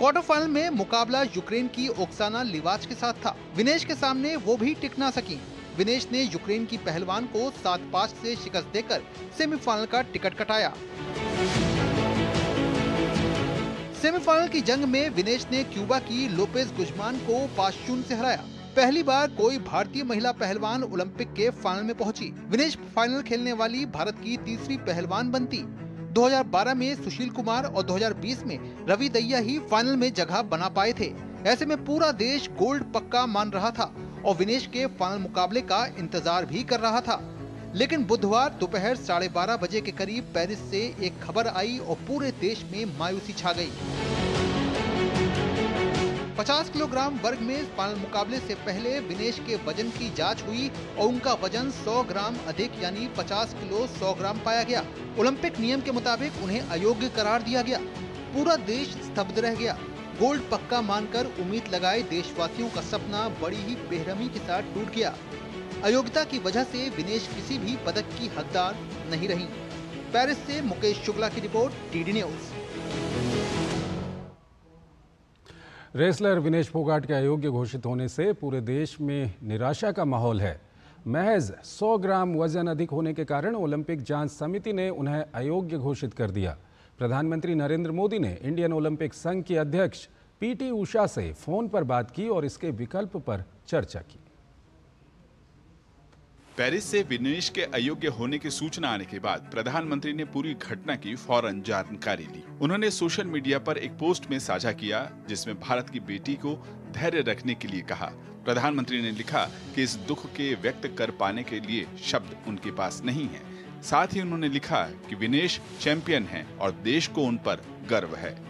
क्वार्टर फाइनल में मुकाबला यूक्रेन की ओक्साना लिवाच के साथ था। विनेश के सामने वो भी टिक ना सकी। विनेश ने यूक्रेन की पहलवान को सात पाँच से शिकस्त देकर सेमीफाइनल का टिकट कटाया। सेमीफाइनल की जंग में विनेश ने क्यूबा की लोपेज गुजमान को पाँच शून्य ऐसी हराया। पहली बार कोई भारतीय महिला पहलवान ओलंपिक के फाइनल में पहुँची। विनेश फाइनल खेलने वाली भारत की तीसरी पहलवान बनती। 2012 में सुशील कुमार और 2020 में रवि दैया ही फाइनल में जगह बना पाए थे। ऐसे में पूरा देश गोल्ड पक्का मान रहा था और विनेश के फाइनल मुकाबले का इंतज़ार भी कर रहा था। लेकिन बुधवार दोपहर साढ़े बारह बजे के करीब पेरिस से एक खबर आई और पूरे देश में मायूसी छा गई। 50 किलोग्राम वर्ग में फाइनल मुकाबले से पहले विनेश के वज़न की जाँच हुई और उनका वज़न 100 ग्राम अधिक, यानी 50 किलो 100 ग्राम पाया गया। ओलंपिक नियम के मुताबिक उन्हें अयोग्य करार दिया गया। पूरा देश स्तब्ध रह गया। गोल्ड पक्का मानकर उम्मीद लगाए देशवासियों का सपना बड़ी ही बेरहमी के साथ टूट गया। अयोग्यता की वजह से विनेश किसी भी पदक की हकदार नहीं रही। पेरिस से मुकेश शुक्ला की report, DD news. Wrestler Vinesh Phogat के अयोग्य घोषित होने से पूरे देश में निराशा का माहौल है। महज 100 ग्राम वज़न अधिक होने के कारण ओलंपिक जाँच समिति ने उन्हें अयोग्य घोषित कर दिया। प्रधानमंत्री नरेंद्र मोदी ने इंडियन ओलंपिक संघ की अध्यक्ष पीटी उषा से फ़ोन पर बात की और इसके विकल्प पर चर्चा की। पेरिस से विनेश के अयोग्य होने की सूचना आने के बाद प्रधानमंत्री ने पूरी घटना की फ़ौरन जानकारी ली। उन्होंने सोशल मीडिया पर एक पोस्ट में साझा किया, जिसमें भारत की बेटी को धैर्य रखने के लिए कहा। प्रधानमंत्री ने लिखा कि इस दुख के व्यक्त कर पाने के लिए शब्द उनके पास नहीं है। साथ ही उन्होंने लिखा कि विनेश चैंपियन है और देश को उन पर गर्व है।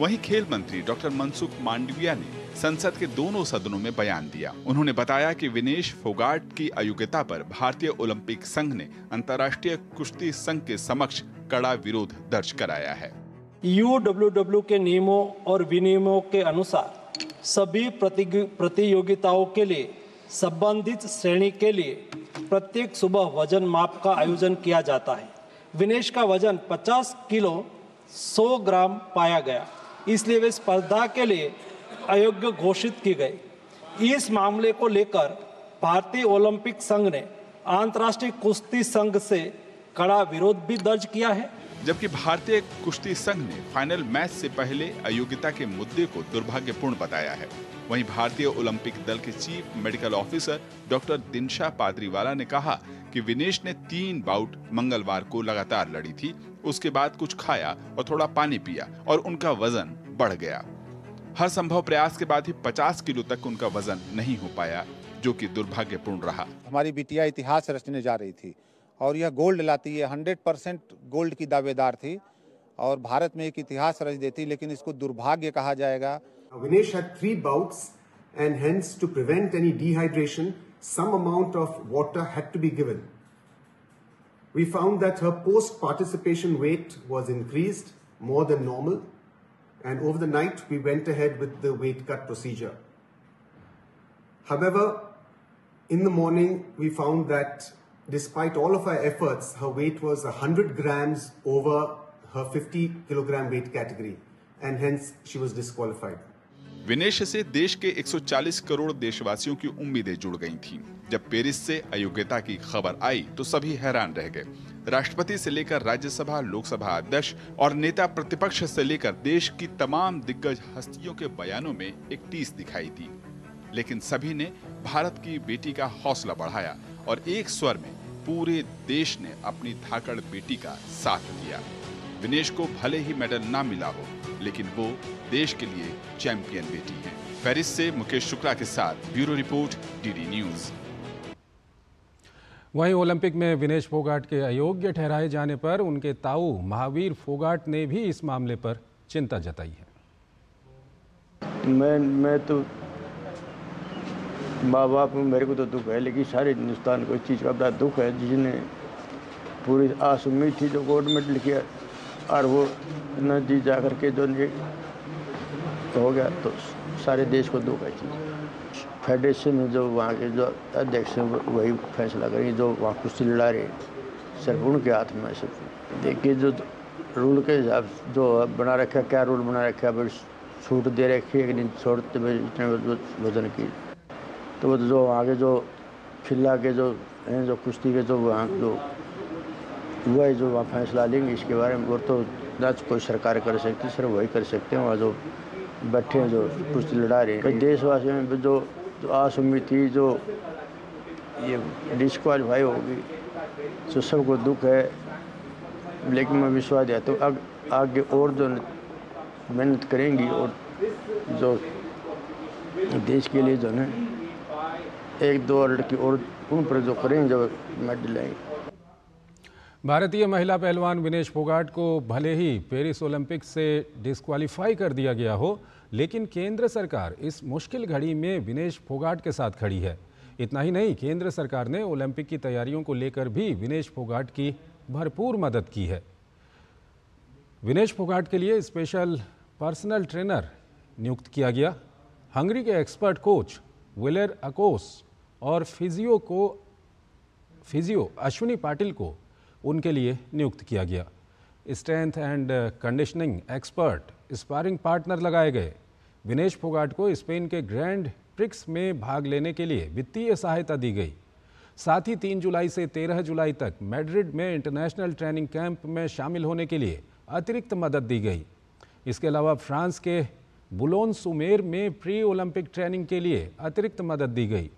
वहीं खेल मंत्री डॉक्टर मनसुख मांडविया ने संसद के दोनों सदनों में बयान दिया। उन्होंने बताया कि विनेश फोगाट की अयोग्यता पर भारतीय ओलंपिक संघ ने अंतर्राष्ट्रीय कुश्ती संघ के समक्ष कड़ा विरोध दर्ज कराया है। यूडब्ल्यूडब्ल्यू के नियमों और विनियमों के अनुसार सभी प्रतियोगिताओं के लिए, संबंधित श्रेणी के लिए प्रत्येक सुबह वज़न माप का आयोजन किया जाता है। विनेश का वज़न 50 किलो 100 ग्राम पाया गया। इसलिए वे स्पर्धा के लिए अयोग्य घोषित की गई। इस मामले को लेकर भारतीय ओलंपिक संघ ने अंतर्राष्ट्रीय कुश्ती संघ से कड़ा विरोध भी दर्ज किया है। जबकि भारतीय कुश्ती संघ ने फाइनल मैच से पहले अयोग्यता के मुद्दे को दुर्भाग्यपूर्ण बताया है। वहीं भारतीय ओलंपिक दल के chief medical officer doctor Dinshaw Pardiwala ने कहा कि विनेश ने तीन बाउट मंगलवार को लगातार लड़ी थी उसके बाद कुछ खाया और थोड़ा पानी पिया और उनका वज़न बढ़ गया। हर संभव प्रयास के बाद ही 50 किलो तक उनका वज़न नहीं हो पाया जो कि दुर्भाग्यपूर्ण रहा। हमारी बिटिया इतिहास रचने जा रही थी और यह गोल्ड लाती है हंड्रेड परसेंट गोल्ड की दावेदार थी और भारत में एक इतिहास रच देती लेकिन इसको दुर्भाग्य कहा जाएगा। three bouts, and hence, to prevent any dehydration, some amount of water had to be given. We found that her post participation weight was increased more than normal, and over the night, we went ahead with the weight cut procedure. However, in the morning, we found that despite all of our efforts, her weight was 100 grams over her 50 kilogram weight category, and hence she was disqualified. Vinesh से देश के 140 करोड़ देशवासियों की उम्मीदें जुड़ गई थीं। जब पेरिस से अयोग्यता की खबर आई तो सभी हैरान रह गए। राष्ट्रपति से लेकर राज्यसभा, लोकसभा अध्यक्ष और नेता प्रतिपक्ष से लेकर देश की तमाम दिग्गज हस्तियों के बयानों में एक टीस दिखाई दी। लेकिन सभी ने भारत की बेटी का हौसला बढ़ाया और एक स्वर में पूरे देश ने अपनी धाकड़ बेटी का साथ दिया। विनेश को भले ही मेडल ना मिला हो लेकिन वो देश के लिए चैंपियन बेटी हैं। पेरिस से मुकेश शुक्ला के साथ ब्यूरो रिपोर्ट डीडी न्यूज़। वहीं ओलंपिक में विनेश फोगाट के अयोग्य ठहराए जाने पर उनके ताऊ महावीर फोगाट ने भी इस मामले पर चिंता जताई है। मैं मैं तो माँ बाप मेरे को तो दुख है लेकिन सारे हिंदुस्तान को इस चीज़ का बड़ा दुख है जिसने पूरी आस उम्मीद थी जो गोल्ड मेडल किया और वो न जा कर के जो ये हो गया तो सारे देश को दो है। चीज़ फेडरेशन में जो वहाँ के जो अध्यक्ष हैं वही फैसला करेंगे जो वहाँ कुश्ती लड़ा रहे सिर्फ़ उनके हाथ में सब देखिए जो रूल के हिसाब जो बना रखा क्या रूल बना रखा भाई छूट दे रखी है कि नहीं छोड़ते इतने वज़न की तो वो जो आगे जो खिला के जो हैं, जो कुश्ती के जो वहाँ जो हुआ है जो वहाँ फैसला लेंगे इसके बारे में वो तो ना तो कोई सरकार कर सकती सिर्फ़ वही कर सकते हैं वहाँ जो बैठे हैं जो कुछ लड़ा रहे हैं। देशवासियों में जो जो आस उम्मीद थी जो ये डिस्क्वालीफाई होगी तो सबको दुख है लेकिन मैं विश्वास दिया तो आग, आगे और जो मेहनत करेंगी और जो देश के लिए जो है एक दो लड़की और उन पर जो करेंगे जो मेडल लाएँगे भारतीय महिला पहलवान विनेश फोगाट को भले ही पेरिस ओलंपिक से डिस्क्वालीफाई कर दिया गया हो, लेकिन केंद्र सरकार इस मुश्किल घड़ी में विनेश फोगाट के साथ खड़ी है। इतना ही नहीं, केंद्र सरकार ने ओलंपिक की तैयारियों को लेकर भी विनेश फोगाट की भरपूर मदद की है। विनेश फोगाट के लिए स्पेशल पर्सनल ट्रेनर नियुक्त किया गया। हंगरी के एक्सपर्ट कोच विलर अकोस और फिजियो को, फिजियो अश्विनी पाटिल को उनके लिए नियुक्त किया गया। Strength and conditioning expert, sparring partner लगाए गए। विनेश फोगाट को स्पेन के ग्रैंड प्रिक्स में भाग लेने के लिए वित्तीय सहायता दी गई। साथ ही तीन जुलाई से तेरह जुलाई तक मैड्रिड में इंटरनेशनल ट्रेनिंग कैंप में शामिल होने के लिए अतिरिक्त मदद दी गई। इसके अलावा फ्रांस के बुलोन सुमेर में प्री ओलंपिक ट्रेनिंग के लिए अतिरिक्त मदद दी गई।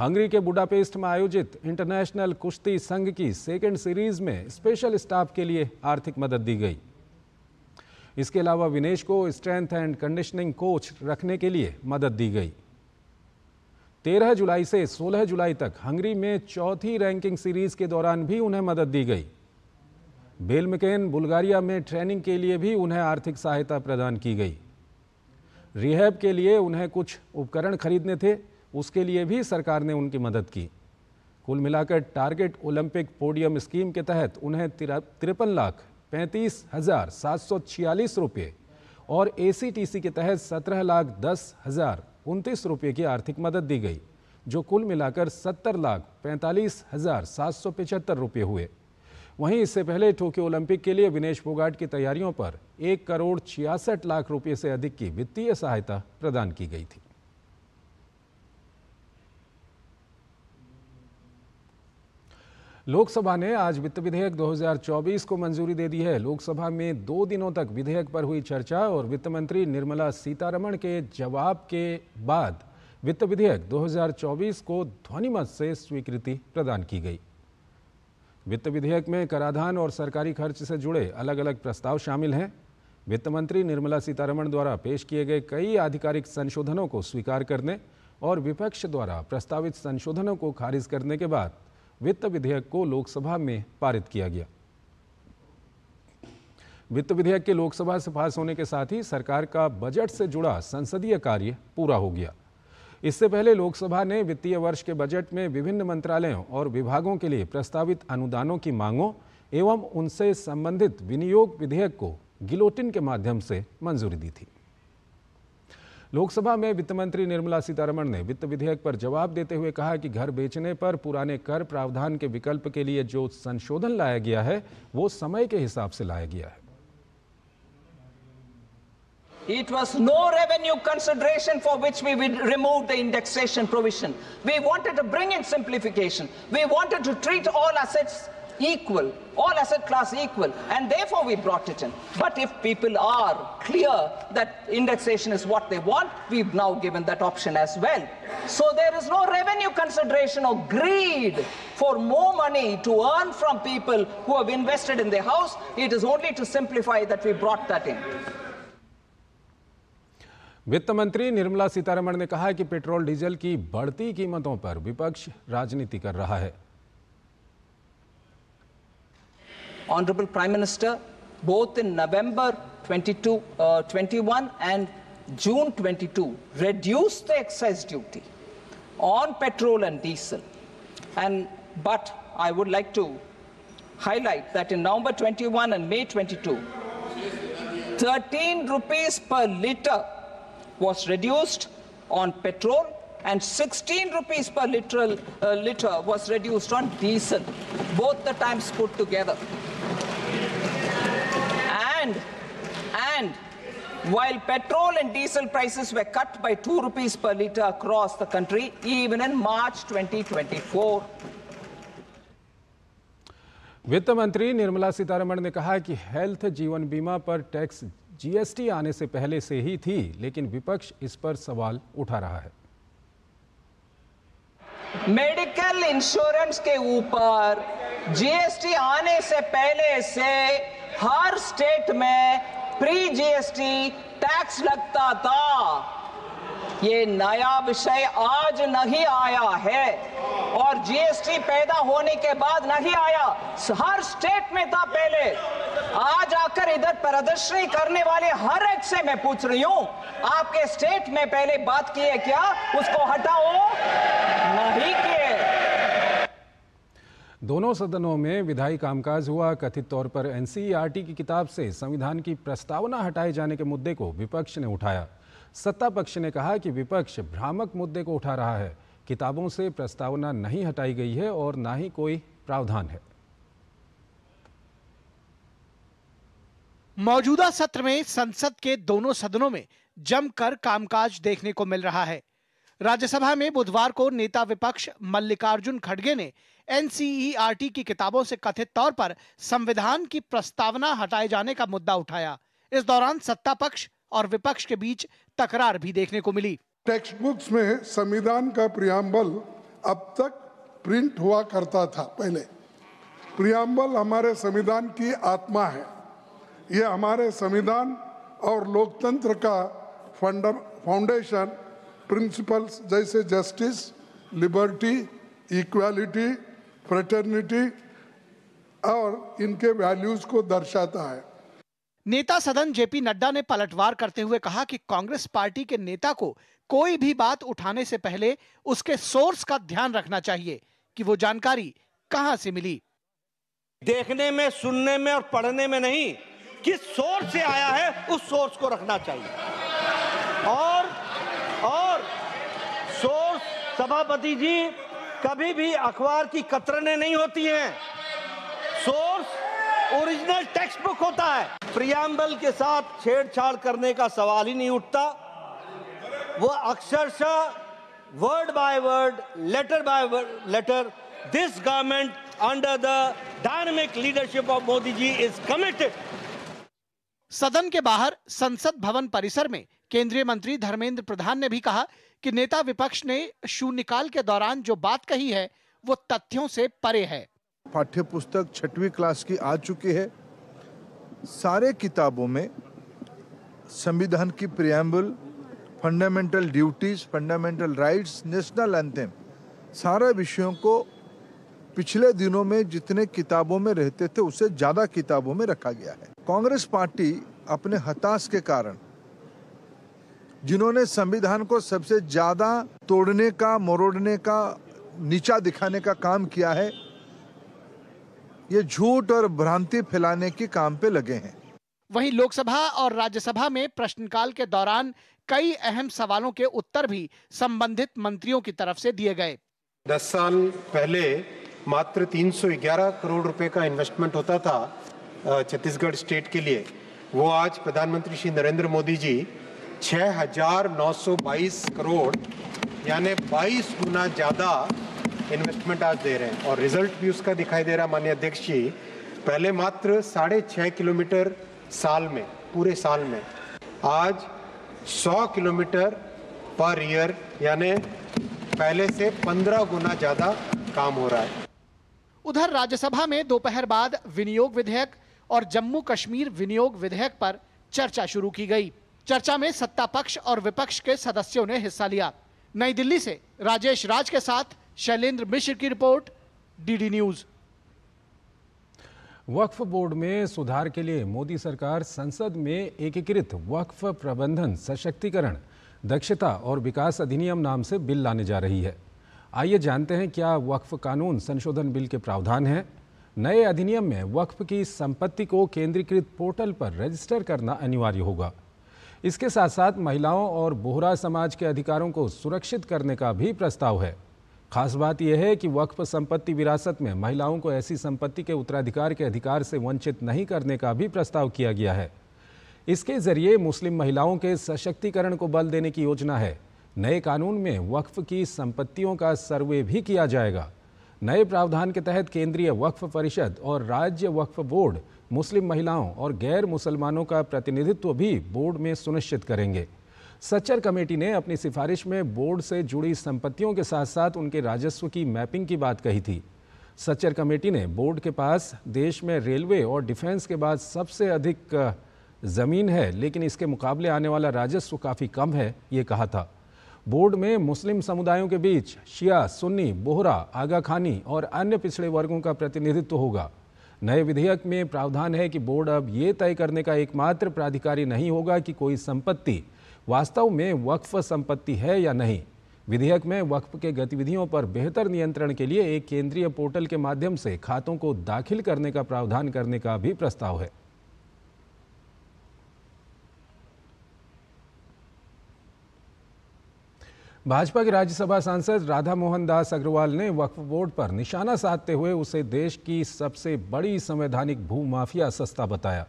हंगरी के बुडापेस्ट में आयोजित इंटरनेशनल कुश्ती संघ की सेकेंड सीरीज़ में स्पेशल स्टाफ के लिए आर्थिक मदद दी गई। इसके अलावा विनेश को स्ट्रेंथ एंड कंडीशनिंग कोच रखने के लिए मदद दी गई। 13 जुलाई से 16 जुलाई तक हंगरी में चौथी रैंकिंग सीरीज़ के दौरान भी उन्हें मदद दी गई। बेलमकेन, बुल्गारिया में ट्रेनिंग के लिए भी उन्हें आर्थिक सहायता प्रदान की गई। रिहैब के लिए उन्हें कुछ उपकरण खरीदने थे। उसके लिए भी सरकार ने उनकी मदद की। कुल मिलाकर टारगेट ओलंपिक पोडियम स्कीम के तहत उन्हें तिरपन लाख पैंतीस हज़ार सात सौ छियालीस रुपये और ए के तहत सत्रह लाख दस हज़ार उनतीस रुपये की आर्थिक मदद दी गई, जो कुल मिलाकर सत्तर लाख पैंतालीस हज़ार सात सौ पचहत्तर रुपये हुए। वहीं इससे पहले टोक्यो ओलंपिक के लिए विनेश फोगाट की तैयारियों पर एक करोड़ छियासठ लाख रुपये से अधिक की वित्तीय सहायता प्रदान की गई थी। लोकसभा ने आज वित्त विधेयक 2024 को मंजूरी दे दी है। लोकसभा में दो दिनों तक विधेयक पर हुई चर्चा और वित्त मंत्री निर्मला सीतारमण के जवाब के बाद वित्त विधेयक 2024 को ध्वनिमत से स्वीकृति प्रदान की गई। वित्त विधेयक में कराधान और सरकारी खर्च से जुड़े अलग अलग प्रस्ताव शामिल हैं। वित्त मंत्री निर्मला सीतारमण द्वारा पेश किए गए कई आधिकारिक संशोधनों को स्वीकार करने और विपक्ष द्वारा प्रस्तावित संशोधनों को खारिज करने के बाद वित्त विधेयक को लोकसभा में पारित किया गया। वित्त विधेयक के लोकसभा से पास होने के साथ ही सरकार का बजट से जुड़ा संसदीय कार्य पूरा हो गया। इससे पहले लोकसभा ने वित्तीय वर्ष के बजट में विभिन्न मंत्रालयों और विभागों के लिए प्रस्तावित अनुदानों की मांगों एवं उनसे संबंधित विनियोग विधेयक को गिलोटिन के माध्यम से मंजूरी दी थी। लोकसभा में वित्त मंत्री निर्मला सीतारमण ने वित्त विधेयक पर जवाब देते हुए कहा कि घर बेचने पर पुराने कर प्रावधान के विकल्प के लिए जो संशोधन लाया गया है वो समय के हिसाब से लाया गया है It was no revenue consideration for which we removed the indexation provision. We wanted to bring in simplification. We wanted to treat all assets equal, all asset class equal, and therefore we brought it in. But if people are clear that indexation is what they want, we've now given that option as well. So there is no revenue consideration or greed for more money to earn from people who have invested in their house. It is only to simplify that we brought that in. वित्त मंत्री निर्मला सीतारमण ने कहा कि petrol diesel की बढ़ती कीमतों पर विपक्ष राजनीति कर रहा है Honorable Prime Minister, both in November 22, uh, 21 and June 22, reduced the excise duty on petrol and diesel. And but I would like to highlight that in November 21 and May 22, 13 rupees per liter was reduced on petrol and 16 rupees per literal, uh, liter was reduced on diesel, both the times put together. And while petrol and diesel prices were cut by 2 rupees per liter across the country, even in March 2024. वित्त मंत्री निर्मला सीतारमण ने कहा कि health जीवन बीमा पर tax GST आने से पहले से ही थी लेकिन विपक्ष इस पर सवाल उठा रहा है मेडिकल इंश्योरेंस के ऊपर जीएसटी आने से पहले से हर स्टेट में प्री जीएसटी टैक्स लगता था। ये नया विषय आज नहीं आया है। और जीएसटी पैदा होने के बाद नहीं आया। हर स्टेट में था पहले। आज आकर इधर प्रदर्शनी करने वाले हर एक से मैं पूछ रही हूँ, आपके स्टेट में पहले बात की है क्या? उसको हटाओ। नहीं किए। दोनों सदनों में विधायी कामकाज हुआ। कथित तौर पर एनसीईआरटी की किताब से संविधान की प्रस्तावना हटाए जाने के मुद्दे को विपक्ष ने उठाया। सत्ता पक्ष ने कहा कि विपक्ष भ्रामक मुद्दे को उठा रहा है। किताबों से प्रस्तावना नहीं हटाई गई है और ना ही कोई प्रावधान है। मौजूदा सत्र में संसद के दोनों सदनों में जमकर कामकाज देखने को मिल रहा है। राज्यसभा में बुधवार को नेता विपक्ष मल्लिकार्जुन खड़गे ने एनसीईआरटी की किताबों से कथित तौर पर संविधान की प्रस्तावना हटाए जाने का मुद्दा उठाया। इस दौरान सत्ता पक्ष और विपक्ष के बीच तकरार भी देखने को मिली। टेक्स्ट बुक्स में संविधान का प्रियाम्बल अब तक प्रिंट हुआ करता था पहले। प्रियाम्बल हमारे संविधान की आत्मा है। ये हमारे संविधान और लोकतंत्र का फाउंडेशन, प्रिंसिपल्स जैसे जस्टिस, लिबर्टी, इक्वालिटी फ्रेटर्निटी और इनके वैल्यूज़ को दर्शाता है। नेता सदन जेपी नड्डा ने पलटवार करते हुए कहा कि कांग्रेस पार्टी के नेता को कोई भी बात उठाने से पहले उसके सोर्स का ध्यान रखना चाहिए कि वो जानकारी कहाँ से मिली। देखने में सुनने में और पढ़ने में नहीं किस सोर्स से आया है उस सोर्स को रखना चाहिए। और और सोर्स सभापति जी कभी भी अखबार की कतरने नहीं होती हैं। सोर्स ओरिजिनल टेक्स्ट बुक होता है। प्रियाम्बल के साथ छेड़छाड़ करने का सवाल ही नहीं उठता। वो अक्षरशः word by word letter by letter this government under the dynamic leadership of Modi ji is committed सदन के बाहर संसद भवन परिसर में केंद्रीय मंत्री धर्मेंद्र प्रधान ने भी कहा कि नेता विपक्ष ने शून्यकाल के दौरान जो बात कही है, वो तथ्यों से परे है। पाठ्य पुस्तक छठवीं क्लास की आ चुकी है। सारे किताबों में संविधान की preamble fundamental duties fundamental rights national anthem सारे विषयों को पिछले दिनों में जितने किताबों में रहते थे उससे ज़्यादा किताबों में रखा गया है। कांग्रेस पार्टी अपने हताश के कारण जिन्होंने संविधान को सबसे ज़्यादा तोड़ने का मरोड़ने का नीचा दिखाने का काम किया है ये झूठ और भ्रांति फैलाने के काम पे लगे हैं। वहीं लोकसभा और राज्यसभा में प्रश्नकाल के दौरान कई अहम सवालों के उत्तर भी संबंधित मंत्रियों की तरफ़ से दिए गए। दस साल पहले मात्र 311 करोड़ रुपए का इन्वेस्टमेंट होता था छत्तीसगढ़ स्टेट के लिए। वो आज प्रधानमंत्री श्री नरेंद्र मोदी जी 6,922 करोड़ यानी 22 गुना ज़्यादा इन्वेस्टमेंट आज दे रहे हैं। और रिज़ल्ट भी उसका दिखाई दे रहा है माननीय अध्यक्ष जी। पहले मात्र साढ़े छः किलोमीटर साल में पूरे साल में। आज 100 किलोमीटर पर ईयर यानी पहले से 15 गुना ज़्यादा काम हो रहा है। उधर राज्यसभा में दोपहर बाद विनियोग विधेयक और जम्मू कश्मीर विनियोग विधेयक पर चर्चा शुरू की गई। चर्चा में सत्ता पक्ष और विपक्ष के सदस्यों ने हिस्सा लिया। नई दिल्ली से राजेश राज के साथ शैलेंद्र मिश्र की report, DD news. Waqf board में सुधार के लिए मोदी सरकार संसद में एकीकृत वक्फ प्रबंधन सशक्तिकरण, दक्षता और विकास अधिनियम नाम से बिल लाने जा रही है। आइए जानते हैं क्या वक्फ कानून संशोधन बिल के प्रावधान हैं। नए अधिनियम में वक्फ की संपत्ति को केंद्रीकृत पोर्टल पर रजिस्टर करना अनिवार्य होगा। इसके साथ साथ महिलाओं और बोहरा समाज के अधिकारों को सुरक्षित करने का भी प्रस्ताव है। खास बात यह है कि वक्फ संपत्ति विरासत में महिलाओं को ऐसी संपत्ति के उत्तराधिकार के अधिकार से वंचित नहीं करने का भी प्रस्ताव किया गया है। इसके ज़रिए मुस्लिम महिलाओं के सशक्तिकरण को बल देने की योजना है। नए कानून में वक्फ की संपत्तियों का सर्वे भी किया जाएगा। नए प्रावधान के तहत केंद्रीय वक्फ परिषद और राज्य वक्फ बोर्ड मुस्लिम महिलाओं और गैर मुसलमानों का प्रतिनिधित्व भी बोर्ड में सुनिश्चित करेंगे। सच्चर कमेटी ने अपनी सिफारिश में बोर्ड से जुड़ी संपत्तियों के साथ साथ उनके राजस्व की मैपिंग की बात कही थी। सच्चर कमेटी ने बोर्ड के पास देश में रेलवे और डिफेंस के बाद सबसे अधिक ज़मीन है, लेकिन इसके मुकाबले आने वाला राजस्व काफ़ी कम है, ये कहा था। बोर्ड में मुस्लिम समुदायों के बीच शिया, सुन्नी, बोहरा, आगा खानी और अन्य पिछड़े वर्गों का प्रतिनिधित्व होगा। नए विधेयक में प्रावधान है कि बोर्ड अब ये तय करने का एकमात्र प्राधिकारी नहीं होगा कि कोई संपत्ति वास्तव में वक्फ संपत्ति है या नहीं। विधेयक में वक्फ के गतिविधियों पर बेहतर नियंत्रण के लिए एक केंद्रीय पोर्टल के माध्यम से खातों को दाखिल करने का प्रावधान करने का भी प्रस्ताव है। भाजपा के राज्यसभा सांसद राधा मोहन दास अग्रवाल ने वक्फ बोर्ड पर निशाना साधते हुए उसे देश की सबसे बड़ी संवैधानिक भू माफिया सस्ता बताया।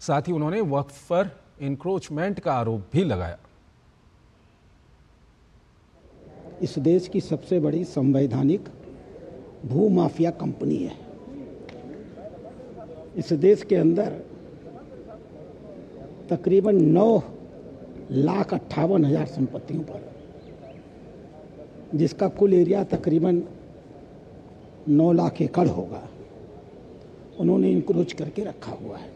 साथ ही उन्होंने वक्फ पर इंक्रोचमेंट का आरोप भी लगाया। इस देश की सबसे बड़ी संवैधानिक भू माफिया कंपनी है। इस देश के अंदर तकरीबन नौ लाख अट्ठावन हज़ार संपत्तियों पर जिसका कुल एरिया तकरीबन नौ लाख एकड़ होगा, उन्होंने इंक्रोच करके रखा हुआ है।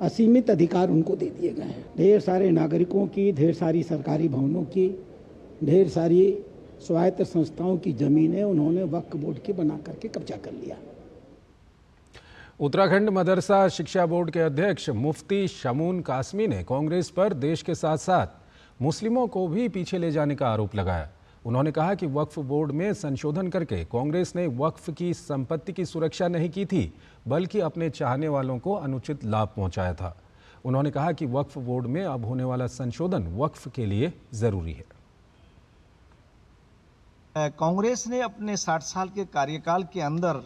असीमित अधिकार उनको दे दिए गए हैं। ढेर सारे नागरिकों की, ढेर सारी सरकारी भवनों की, ढेर सारी स्वायत्त संस्थाओं की ज़मीनें उन्होंने वक्फ बोर्ड की बना करके कब्जा कर लिया। उत्तराखंड मदरसा शिक्षा बोर्ड के अध्यक्ष मुफ्ती शमून कासमी ने कांग्रेस पर देश के साथ साथ मुस्लिमों को भी पीछे ले जाने का आरोप लगाया। उन्होंने कहा कि वक्फ बोर्ड में संशोधन करके कांग्रेस ने वक्फ की संपत्ति की सुरक्षा नहीं की थी, बल्कि अपने चाहने वालों को अनुचित लाभ पहुँचाया था। उन्होंने कहा कि वक्फ बोर्ड में अब होने वाला संशोधन वक्फ के लिए ज़रूरी है। कांग्रेस ने अपने 60 साल के कार्यकाल के अंदर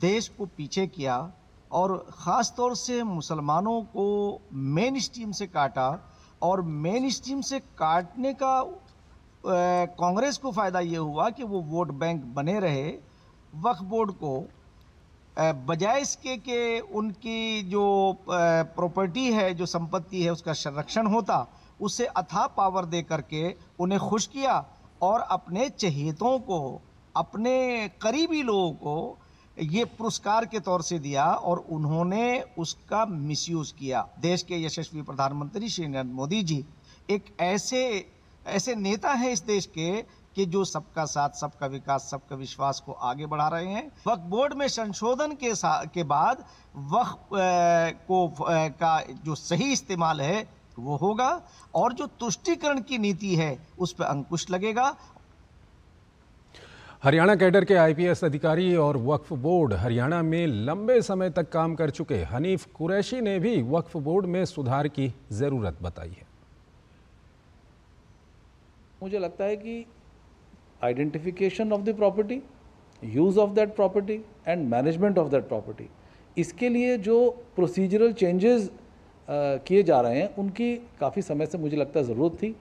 देश को पीछे किया और ख़ास तौर से मुसलमानों को मेन स्ट्रीम से काटा और मेन स्ट्रीम से काटने का कांग्रेस को फ़ायदा ये हुआ कि वो वोट बैंक बने रहे, वक्फ बोर्ड को। बजाय इसके कि उनकी जो प्रॉपर्टी है, जो संपत्ति है, उसका संरक्षण होता, उसे अथा पावर दे करके उन्हें खुश किया और अपने चहेतों को, अपने करीबी लोगों को ये पुरस्कार के तौर से दिया और उन्होंने उसका मिसयूज किया। देश के यशस्वी प्रधानमंत्री श्री नरेंद्र मोदी जी एक ऐसे ऐसे नेता हैं इस देश के कि जो सबका साथ, सबका विकास, सबका विश्वास को आगे बढ़ा रहे हैं। वक्फ बोर्ड में संशोधन के के बाद वक्फ को का जो सही इस्तेमाल है वो होगा और जो तुष्टिकरण की नीति है उस पर अंकुश लगेगा हरियाणा कैडर के आईपीएस अधिकारी और वक्फ बोर्ड हरियाणा में लंबे समय तक काम कर चुके हनीफ कुरैशी ने भी वक्फ बोर्ड में सुधार की ज़रूरत बताई है। मुझे लगता है कि identification of the property use of that property and management of that property इसके लिए जो प्रोसीजरल चेंजेस किए जा रहे हैं, उनकी काफ़ी समय से मुझे लगता है ज़रूरत थी।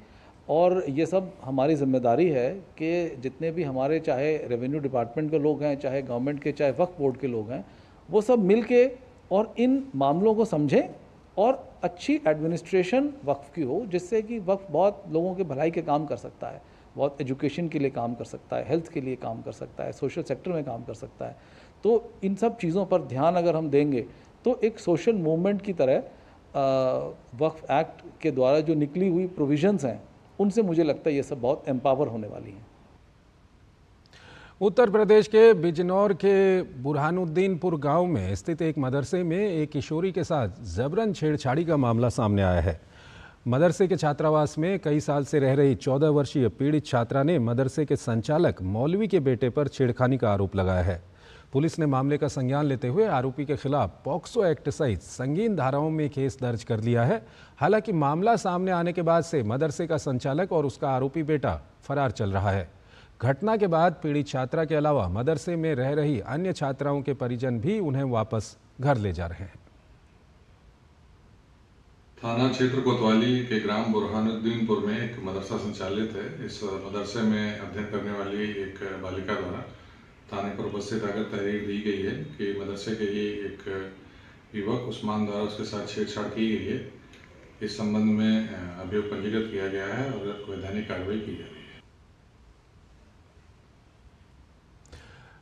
और ये सब हमारी ज़िम्मेदारी है कि जितने भी हमारे चाहे रेवेन्यू डिपार्टमेंट के लोग हैं, चाहे गवर्नमेंट के, चाहे वक्फ बोर्ड के लोग हैं, वो सब मिल के और इन मामलों को समझें और अच्छी एडमिनिस्ट्रेशन वक्फ की हो, जिससे कि वक्फ बहुत लोगों के भलाई के काम कर सकता है। बहुत एजुकेशन के लिए काम कर सकता है हेल्थ के लिए काम कर सकता है सोशल सेक्टर में काम कर सकता है। तो इन सब चीज़ों पर ध्यान अगर हम देंगे तो एक सोशल मूवमेंट की तरह वक्फ एक्ट के द्वारा जो निकली हुई प्रोविजंस हैं उनसे मुझे लगता है ये सब बहुत एम्पावर होने वाली हैं। उत्तर प्रदेश के बिजनौर के बुरहानुद्दीनपुर गाँव में स्थित एक मदरसे में एक किशोरी के साथ जबरन छेड़छाड़ी का मामला सामने आया है। मदरसे के छात्रावास में कई साल से रह रही चौदह वर्षीय पीड़ित छात्रा ने मदरसे के संचालक मौलवी के बेटे पर छेड़खानी का आरोप लगाया है। पुलिस ने मामले का संज्ञान लेते हुए आरोपी के खिलाफ पॉक्सो एक्ट सहित संगीन धाराओं में केस दर्ज कर लिया है। हालाँकि मामला सामने आने के बाद से मदरसे का संचालक और उसका आरोपी बेटा फरार चल रहा है। घटना के बाद पीड़ित छात्रा के अलावा मदरसे में रह रही अन्य छात्राओं के परिजन भी उन्हें वापस घर ले जा रहे हैं। थाना क्षेत्र कोतवाली के ग्राम बुरहानुद्दीनपुर में एक मदरसा संचालित है। इस मदरसे में अध्ययन करने वाली एक बालिका द्वारा थाने पर उपस्थित आकर तहरीर दी गई है कि मदरसे के ही एक युवक उस्मान द्वारा उसके साथ छेड़छाड़ की गई है। इस संबंध में अभियोग पंजीकृत किया गया है और वैधानिक कार्रवाई की जा रही है।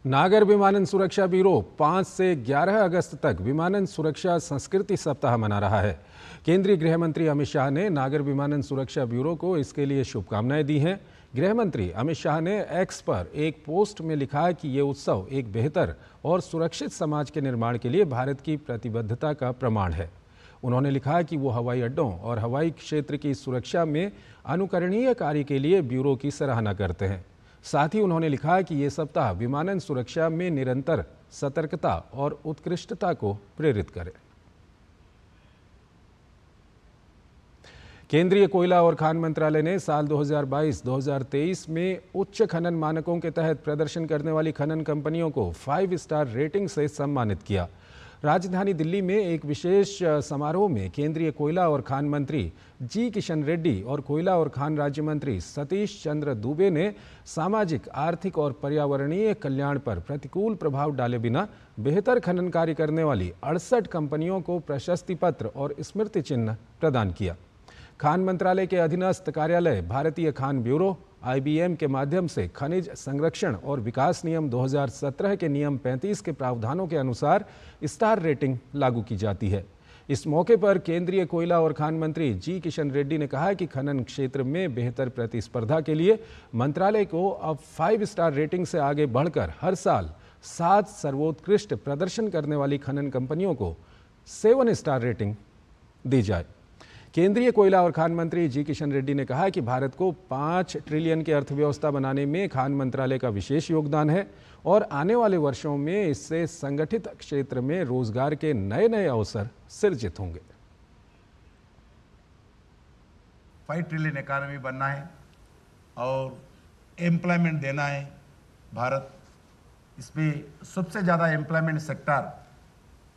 नागर विमानन सुरक्षा ब्यूरो 5 से 11 अगस्त तक विमानन सुरक्षा संस्कृति सप्ताह मना रहा है। केंद्रीय गृह मंत्री अमित शाह ने नागर विमानन सुरक्षा ब्यूरो को इसके लिए शुभकामनाएँ दी हैं। गृह मंत्री अमित शाह ने एक्स पर एक पोस्ट में लिखा है कि ये उत्सव एक बेहतर और सुरक्षित समाज के निर्माण के लिए भारत की प्रतिबद्धता का प्रमाण है। उन्होंने लिखा कि वो हवाई अड्डों और हवाई क्षेत्र की सुरक्षा में अनुकरणीय कार्य के लिए ब्यूरो की सराहना करते हैं। साथ ही उन्होंने लिखा कि ये सप्ताह विमानन सुरक्षा में निरंतर सतर्कता और उत्कृष्टता को प्रेरित करे। केंद्रीय कोयला और खान मंत्रालय ने साल 2022-2023 में उच्च खनन मानकों के तहत प्रदर्शन करने वाली खनन कंपनियों को फाइव स्टार रेटिंग से सम्मानित किया। राजधानी दिल्ली में एक विशेष समारोह में केंद्रीय कोयला और खान मंत्री जी किशन रेड्डी और कोयला और खान राज्य मंत्री सतीश चंद्र दुबे ने सामाजिक, आर्थिक और पर्यावरणीय कल्याण पर प्रतिकूल प्रभाव डाले बिना बेहतर खनन कार्य करने वाली अड़सठ कंपनियों को प्रशस्ति पत्र और स्मृति चिन्ह प्रदान किया। खान मंत्रालय के अधीनस्थ कार्यालय, भारतीय खान ब्यूरो, आईबीएम के माध्यम से खनिज संरक्षण और विकास नियम 2017 के नियम 35 के प्रावधानों के अनुसार स्टार रेटिंग लागू की जाती है। इस मौके पर केंद्रीय कोयला और खान मंत्री जी किशन रेड्डी ने कहा कि खनन क्षेत्र में बेहतर प्रतिस्पर्धा के लिए मंत्रालय को अब फाइव स्टार रेटिंग से आगे बढ़कर हर साल सात सर्वोत्कृष्ट प्रदर्शन करने वाली खनन कंपनियों को सेवन स्टार रेटिंग दी जाए। केंद्रीय कोयला और खान मंत्री जी किशन रेड्डी ने कहा कि भारत को पाँच ट्रिलियन की अर्थव्यवस्था बनाने में खान मंत्रालय का विशेष योगदान है और आने वाले वर्षों में इससे संगठित क्षेत्र में रोज़गार के नए नए अवसर सृजित होंगे। फाइव ट्रिलियन इकानमी बनना है और एम्प्लॉयमेंट देना है भारत। इसमें सबसे ज़्यादा एम्प्लॉयमेंट सेक्टर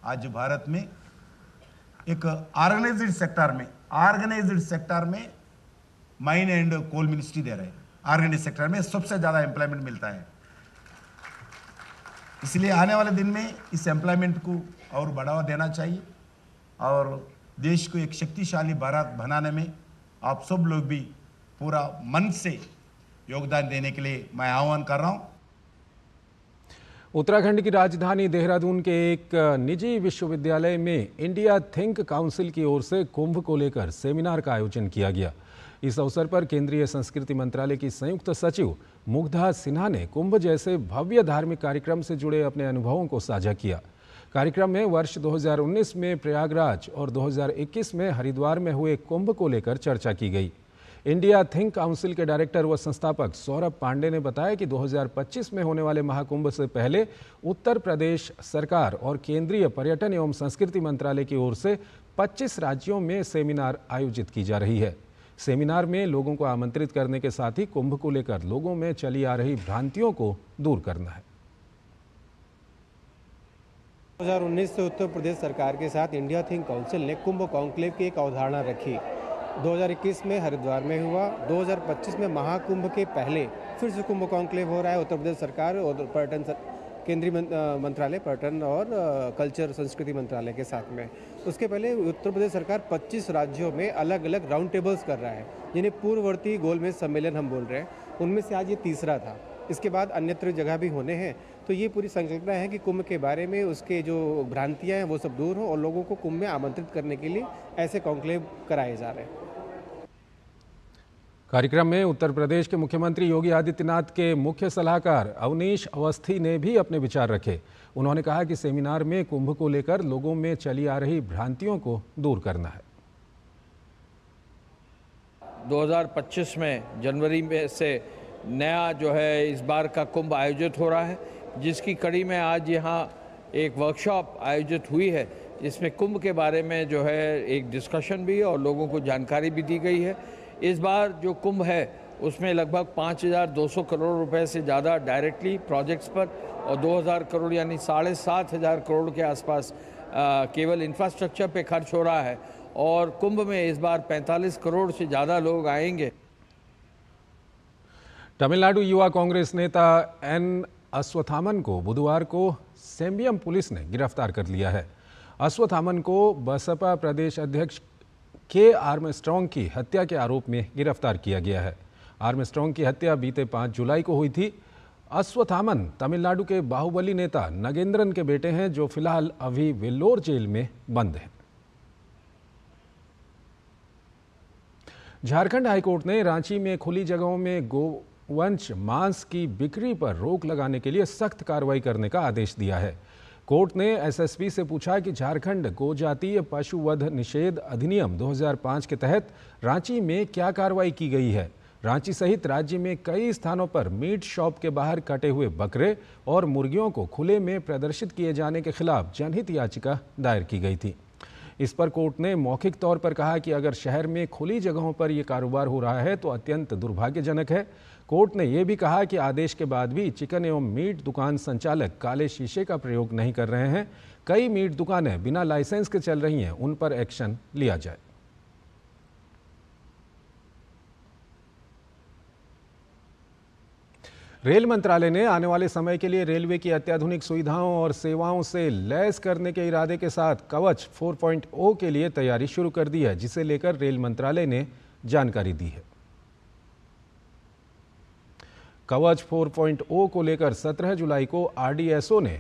आज भारत में एक ऑर्गेनाइज्ड सेक्टर में ऑर्गेनाइज्ड सेक्टर में माइन एंड कोल मिनिस्ट्री दे रहे हैं। ऑर्गेनाइज सेक्टर में सबसे ज़्यादा एम्प्लॉयमेंट मिलता है। इसलिए आने वाले दिन में इस एम्प्लॉयमेंट को और बढ़ावा देना चाहिए और देश को एक शक्तिशाली भारत बनाने में आप सब लोग भी पूरा मन से योगदान देने के लिए मैं आह्वान कर रहा हूँ। उत्तराखंड की राजधानी देहरादून के एक निजी विश्वविद्यालय में इंडिया थिंक काउंसिल की ओर से कुंभ को लेकर सेमिनार का आयोजन किया गया। इस अवसर पर केंद्रीय संस्कृति मंत्रालय की संयुक्त सचिव मुग्धा सिन्हा ने कुंभ जैसे भव्य धार्मिक कार्यक्रम से जुड़े अपने अनुभवों को साझा किया। कार्यक्रम में वर्ष 2019 में प्रयागराज और 2021 में हरिद्वार में हुए कुंभ को लेकर चर्चा की गई। इंडिया थिंक काउंसिल के डायरेक्टर व संस्थापक सौरभ पांडे ने बताया कि 2025 में होने वाले महाकुंभ से पहले उत्तर प्रदेश सरकार और केंद्रीय पर्यटन एवं संस्कृति मंत्रालय की ओर से 25 राज्यों में सेमिनार आयोजित की जा रही है। सेमिनार में लोगों को आमंत्रित करने के साथ ही कुंभ को लेकर लोगों में चली आ रही भ्रांतियों को दूर करना है। 2019 से उत्तर प्रदेश सरकार के साथ इंडिया थिंक काउंसिल ने कुंभ कॉन्क्लेव की एक अवधारणा रखी। 2021 में हरिद्वार में हुआ। 2025 में महाकुंभ के पहले फिर से कुंभ कॉन्क्लेव हो रहा है। उत्तर प्रदेश सरकार और पर्यटन केंद्रीय मंत्रालय, पर्यटन और कल्चर संस्कृति मंत्रालय के साथ में। उसके पहले उत्तर प्रदेश सरकार 25 राज्यों में अलग अलग राउंड टेबल्स कर रहा है, जिन्हें पूर्ववर्ती गोलमेज सम्मेलन हम बोल रहे हैं। उनमें से आज ये तीसरा था। इसके बाद अन्यत्र जगह भी होने हैं। तो ये पूरी संकल्पना है कि कुंभ के बारे में उसके जो भ्रांतियाँ हैं वो सब दूर हों और लोगों को कुंभ में आमंत्रित करने के लिए ऐसे कॉन्क्लेव कराए जा रहे हैं। कार्यक्रम में उत्तर प्रदेश के मुख्यमंत्री योगी आदित्यनाथ के मुख्य सलाहकार अवनीश अवस्थी ने भी अपने विचार रखे। उन्होंने कहा कि सेमिनार में कुंभ को लेकर लोगों में चली आ रही भ्रांतियों को दूर करना है। 2025 में जनवरी में से नया जो है इस बार का कुंभ आयोजित हो रहा है। जिसकी कड़ी में आज यहाँ एक वर्कशॉप आयोजित हुई है जिसमें कुंभ के बारे में जो है एक डिस्कशन भी और लोगों को जानकारी भी दी गई है। इस बार जो कुंभ है उसमें लगभग 5,200 करोड़ रुपए से ज़्यादा डायरेक्टली प्रोजेक्ट्स पर और 2,000 करोड़ यानी साढ़े सात हज़ार करोड़ के आसपास केवल इंफ्रास्ट्रक्चर पे खर्च हो रहा है और कुंभ में इस बार 45 करोड़ से ज़्यादा लोग आएँगे। तमिलनाडु युवा कांग्रेस नेता एन अश्वथामन को बुधवार को सेम्बियम पुलिस ने गिरफ़्तार कर लिया है। अश्वथामन को बसपा प्रदेश अध्यक्ष के आर्मस्ट्रॉन्ग की हत्या के आरोप में गिरफ़्तार किया गया है। आर्मस्ट्रॉन्ग की हत्या बीते पाँच जुलाई को हुई थी। अश्वथामन तमिलनाडु के बाहुबली नेता नगेंद्रन के बेटे हैं, जो फ़िलहाल अभी वेल्लोर जेल में बंद हैं। झारखंड हाईकोर्ट ने रांची में खुली जगहों में गोवंश मांस की बिक्री पर रोक लगाने के लिए सख्त कार्रवाई करने का आदेश दिया है। कोर्ट ने एसएसपी से पूछा कि झारखंड गोजातीय पशुवध निषेध अधिनियम 2005 के तहत रांची में क्या कार्रवाई की गई है? रांची सहित राज्य में कई स्थानों पर मीट शॉप के बाहर कटे हुए बकरे और मुर्गियों को खुले में प्रदर्शित किए जाने के खिलाफ जनहित याचिका दायर की गई थी। इस पर कोर्ट ने मौखिक तौर पर कहा कि अगर शहर में खुली जगहों पर यह कारोबार हो रहा है तो अत्यंत दुर्भाग्यजनक है। कोर्ट ने यह भी कहा कि आदेश के बाद भी चिकन एवं मीट दुकान संचालक काले शीशे का प्रयोग नहीं कर रहे हैं। कई मीट दुकानें बिना लाइसेंस के चल रही हैं, उन पर एक्शन लिया जाए। रेल मंत्रालय ने आने वाले समय के लिए रेलवे की अत्याधुनिक सुविधाओं और सेवाओं से लैस करने के इरादे के साथ कवच 4.0 के लिए तैयारी शुरू कर दी है, जिसे लेकर रेल मंत्रालय ने जानकारी दी है। कवच 4.0 को लेकर 17 जुलाई को आरडीएसओ ने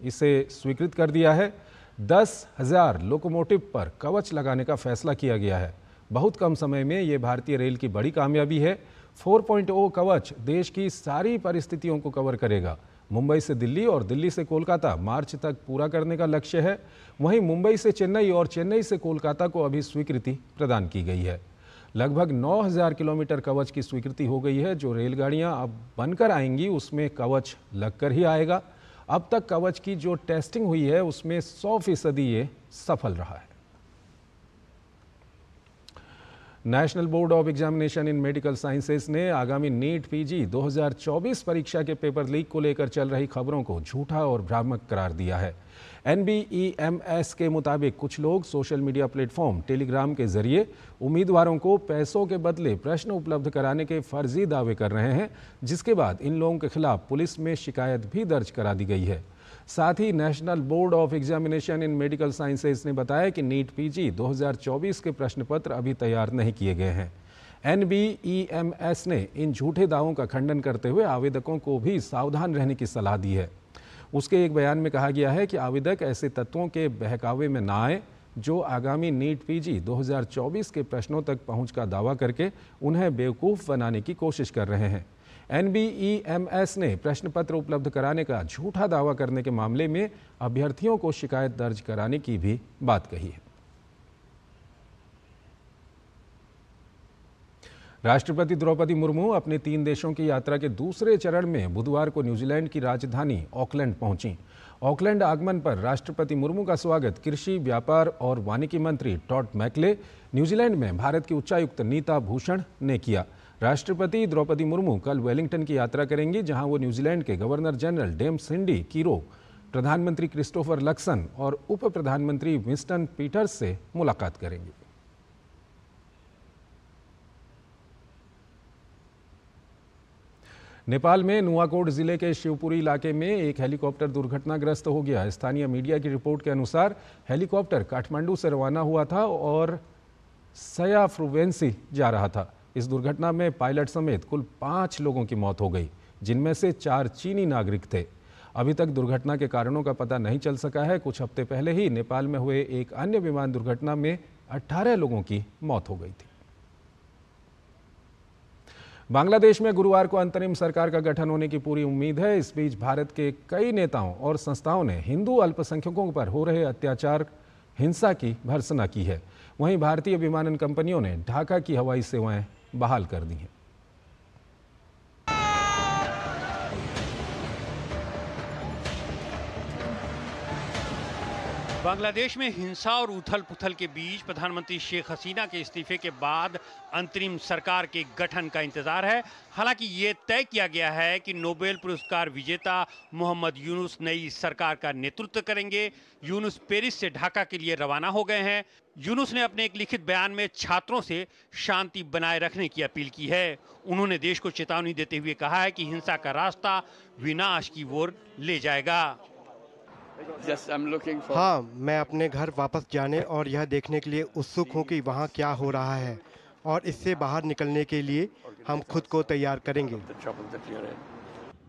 इसे स्वीकृत कर दिया है। दस हज़ार लोकोमोटिव पर कवच लगाने का फैसला किया गया है। बहुत कम समय में ये भारतीय रेल की बड़ी कामयाबी है। 4.0 कवच देश की सारी परिस्थितियों को कवर करेगा। मुंबई से दिल्ली और दिल्ली से कोलकाता, मार्च तक पूरा करने का लक्ष्य है। वहीं मुंबई से चेन्नई और चेन्नई से कोलकाता को अभी स्वीकृति प्रदान की गई है। लगभग 9000 किलोमीटर कवच की स्वीकृति हो गई है, जो रेलगाड़ियाँ अब बनकर आएँगी, उसमें कवच लगकर ही आएगा। अब तक कवच की जो टेस्टिंग हुई है, उसमें 100 फ़ीसदी ये सफल रहा है। National Board of Examination in Medical Sciences ने आगामी नीट पीजी 2024 परीक्षा के पेपर लीक को लेकर चल रही खबरों को झूठा और भ्रामक करार दिया है। एनबीईएमएस के मुताबिक कुछ लोग सोशल मीडिया प्लेटफॉर्म टेलीग्राम के ज़रिए उम्मीदवारों को पैसों के बदले प्रश्न उपलब्ध कराने के फर्जी दावे कर रहे हैं, जिसके बाद इन लोगों के खिलाफ पुलिस में शिकायत भी दर्ज करा दी गई है। साथ ही National Board of Examination in Medical Sciences ने बताया कि नीट पीजी 2024 के प्रश्न पत्र अभी तैयार नहीं किए गए हैं। एनबीईएमएस ने इन झूठे दावों का खंडन करते हुए आवेदकों को भी सावधान रहने की सलाह दी है। उसके एक बयान में कहा गया है कि आवेदक ऐसे तत्वों के बहकावे में ना आए जो आगामी नीट पीजी 2024 के प्रश्नों तक पहुँच का दावा करके उन्हें बेवकूफ़ बनाने की कोशिश कर रहे हैं। एनबीईएमएस ने प्रश्न पत्र उपलब्ध कराने का झूठा दावा करने के मामले में अभ्यर्थियों को शिकायत दर्ज कराने की भी बात कही है। राष्ट्रपति द्रौपदी मुर्मू अपने तीन देशों की यात्रा के दूसरे चरण में बुधवार को न्यूजीलैंड की राजधानी ऑकलैंड पहुँची। ऑकलैंड आगमन पर राष्ट्रपति मुर्मू का स्वागत कृषि, व्यापार और वानिकी मंत्री टॉट मैकले, न्यूजीलैंड में भारत की उच्चायुक्त नीता भूषण ने किया। राष्ट्रपति द्रौपदी मुर्मू कल वेलिंगटन की यात्रा करेंगी, जहाँ वो न्यूजीलैंड के governor general Dame Cindy Kiro, प्रधानमंत्री क्रिस्टोफर लक्सन और उप प्रधानमंत्री विंस्टन पीटर्स से मुलाकात करेंगी। नेपाल में नुआकोट ज़िले के शिवपुरी इलाके में एक हेलीकॉप्टर दुर्घटनाग्रस्त हो गया। स्थानीय मीडिया की रिपोर्ट के अनुसार हेलीकॉप्टर काठमांडू से रवाना हुआ था और सया फ्रुवेंसी जा रहा था। इस दुर्घटना में पायलट समेत कुल पाँच लोगों की मौत हो गई, जिनमें से चार चीनी नागरिक थे। अभी तक दुर्घटना के कारणों का पता नहीं चल सका है। कुछ हफ़्ते पहले ही नेपाल में हुए एक अन्य विमान दुर्घटना में 18 लोगों की मौत हो गई थी। बांग्लादेश में गुरुवार को अंतरिम सरकार का गठन होने की पूरी उम्मीद है। इस बीच भारत के कई नेताओं और संस्थाओं ने हिंदू अल्पसंख्यकों पर हो रहे अत्याचार, हिंसा की भर्सना की है। वहीं भारतीय विमानन कंपनियों ने ढाका की हवाई सेवाएँ बहाल कर दी हैं। बांग्लादेश में हिंसा और उथल पुथल के बीच प्रधानमंत्री शेख हसीना के इस्तीफे के बाद अंतरिम सरकार के गठन का इंतज़ार है। हालाँकि ये तय किया गया है कि नोबेल पुरस्कार विजेता मोहम्मद यूनुस नई सरकार का नेतृत्व करेंगे। यूनुस पेरिस से ढाका के लिए रवाना हो गए हैं। यूनुस ने अपने एक लिखित बयान में छात्रों से शांति बनाए रखने की अपील की है। उन्होंने देश को चेतावनी देते हुए कहा है कि हिंसा का रास्ता विनाश की ओर ले जाएगा। हाँ मैं अपने घर वापस जाने और यह देखने के लिए उत्सुक हूँ कि वहाँ क्या हो रहा है। और इससे बाहर निकलने के लिए हम खुद को तैयार करेंगे।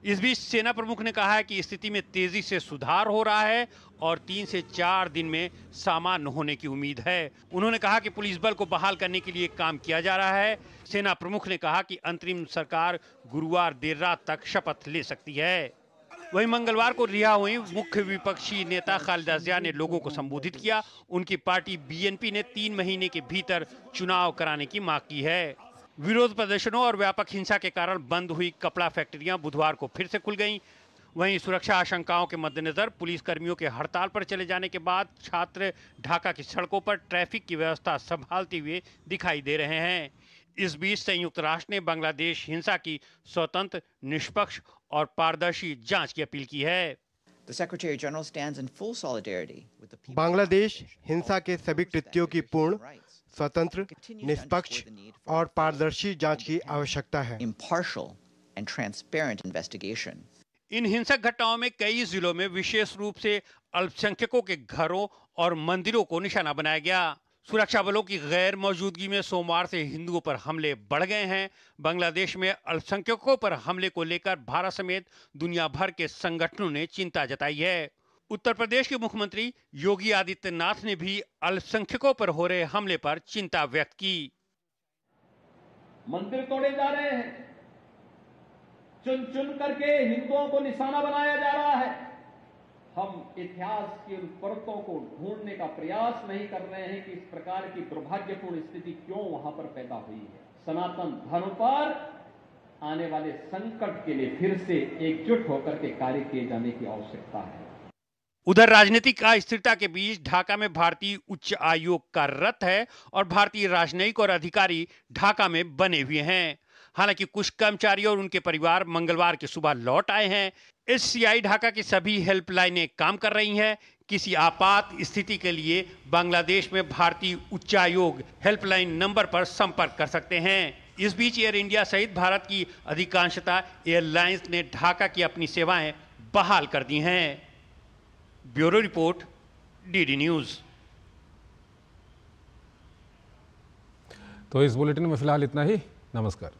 इस बीच सेना प्रमुख ने कहा है कि स्थिति में तेज़ी से सुधार हो रहा है और तीन से चार दिन में सामान्य होने की उम्मीद है। उन्होंने कहा कि पुलिस बल को बहाल करने के लिए काम किया जा रहा है। सेना प्रमुख ने कहा कि अंतरिम सरकार गुरुवार देर रात तक शपथ ले सकती है। वहीं मंगलवार को रिहा हुई मुख्य विपक्षी नेता खालिदा जिया ने लोगों को संबोधित किया। उनकी पार्टी बीएनपी ने तीन महीने के भीतर चुनाव कराने की मांग की है। विरोध प्रदर्शनों और व्यापक हिंसा के कारण बंद हुई कपड़ा फैक्ट्रियाँ बुधवार को फिर से खुल गईं। वहीं सुरक्षा आशंकाओं के मद्देनजर पुलिस कर्मियों के हड़ताल पर चले जाने के बाद छात्र ढाका की सड़कों पर ट्रैफ़िक की व्यवस्था संभालते हुए दिखाई दे रहे हैं। इस बीच संयुक्त राष्ट्र ने बांग्लादेश हिंसा की स्वतंत्र निष्पक्ष और पारदर्शी जाँच की अपील की है. बांग्लादेश हिंसा के सभी कृत्यों की पूर्ण स्वतंत्र निष्पक्ष और पारदर्शी जाँच की आवश्यकता है. इन हिंसक घटनाओं में कई जिलों में विशेष रूप से अल्पसंख्यकों के घरों और मंदिरों को निशाना बनाया गया। सुरक्षा बलों की गैर मौजूदगी में सोमवार से हिंदुओं पर हमले बढ़ गए हैं। बांग्लादेश में अल्पसंख्यकों पर हमले को लेकर भारत समेत दुनिया भर के संगठनों ने चिंता जताई है। उत्तर प्रदेश के मुख्यमंत्री योगी आदित्यनाथ ने भी अल्पसंख्यकों पर हो रहे हमले पर चिंता व्यक्त की। मंदिर तोड़े जा रहे हैं। चुन चुन करके हिंदुओं को निशाना बनाया जा रहा है। हम इतिहास की उन परतों को ढूँढने का प्रयास नहीं कर रहे हैं कि इस प्रकार की दुर्भाग्यपूर्ण स्थिति क्यों वहाँ पर पैदा हुई है। सनातन धर्म पर आने वाले संकट के लिए फिर से एकजुट होकर के कार्य किए जाने की आवश्यकता है। उधर राजनीतिक अस्थिरता के बीच ढाका में भारतीय उच्च आयोग कार्यरत है और भारतीय राजनयिक और अधिकारी ढाका में बने हुए हैं। हालाँकि कुछ कर्मचारी और उनके परिवार मंगलवार की सुबह लौट आए हैं। एस सी ढाका की सभी हेल्पलाइनें काम कर रही हैं। किसी आपात स्थिति के लिए बांग्लादेश में भारतीय उच्चायोग हेल्पलाइन नंबर पर संपर्क कर सकते हैं। इस बीच एयर इंडिया सहित भारत की अधिकांशता एयरलाइंस ने ढाका की अपनी सेवाएँ बहाल कर दी हैं। Bureau report DD news. तो इस बुलेटिन में फ़िलहाल इतना ही। नमस्कार।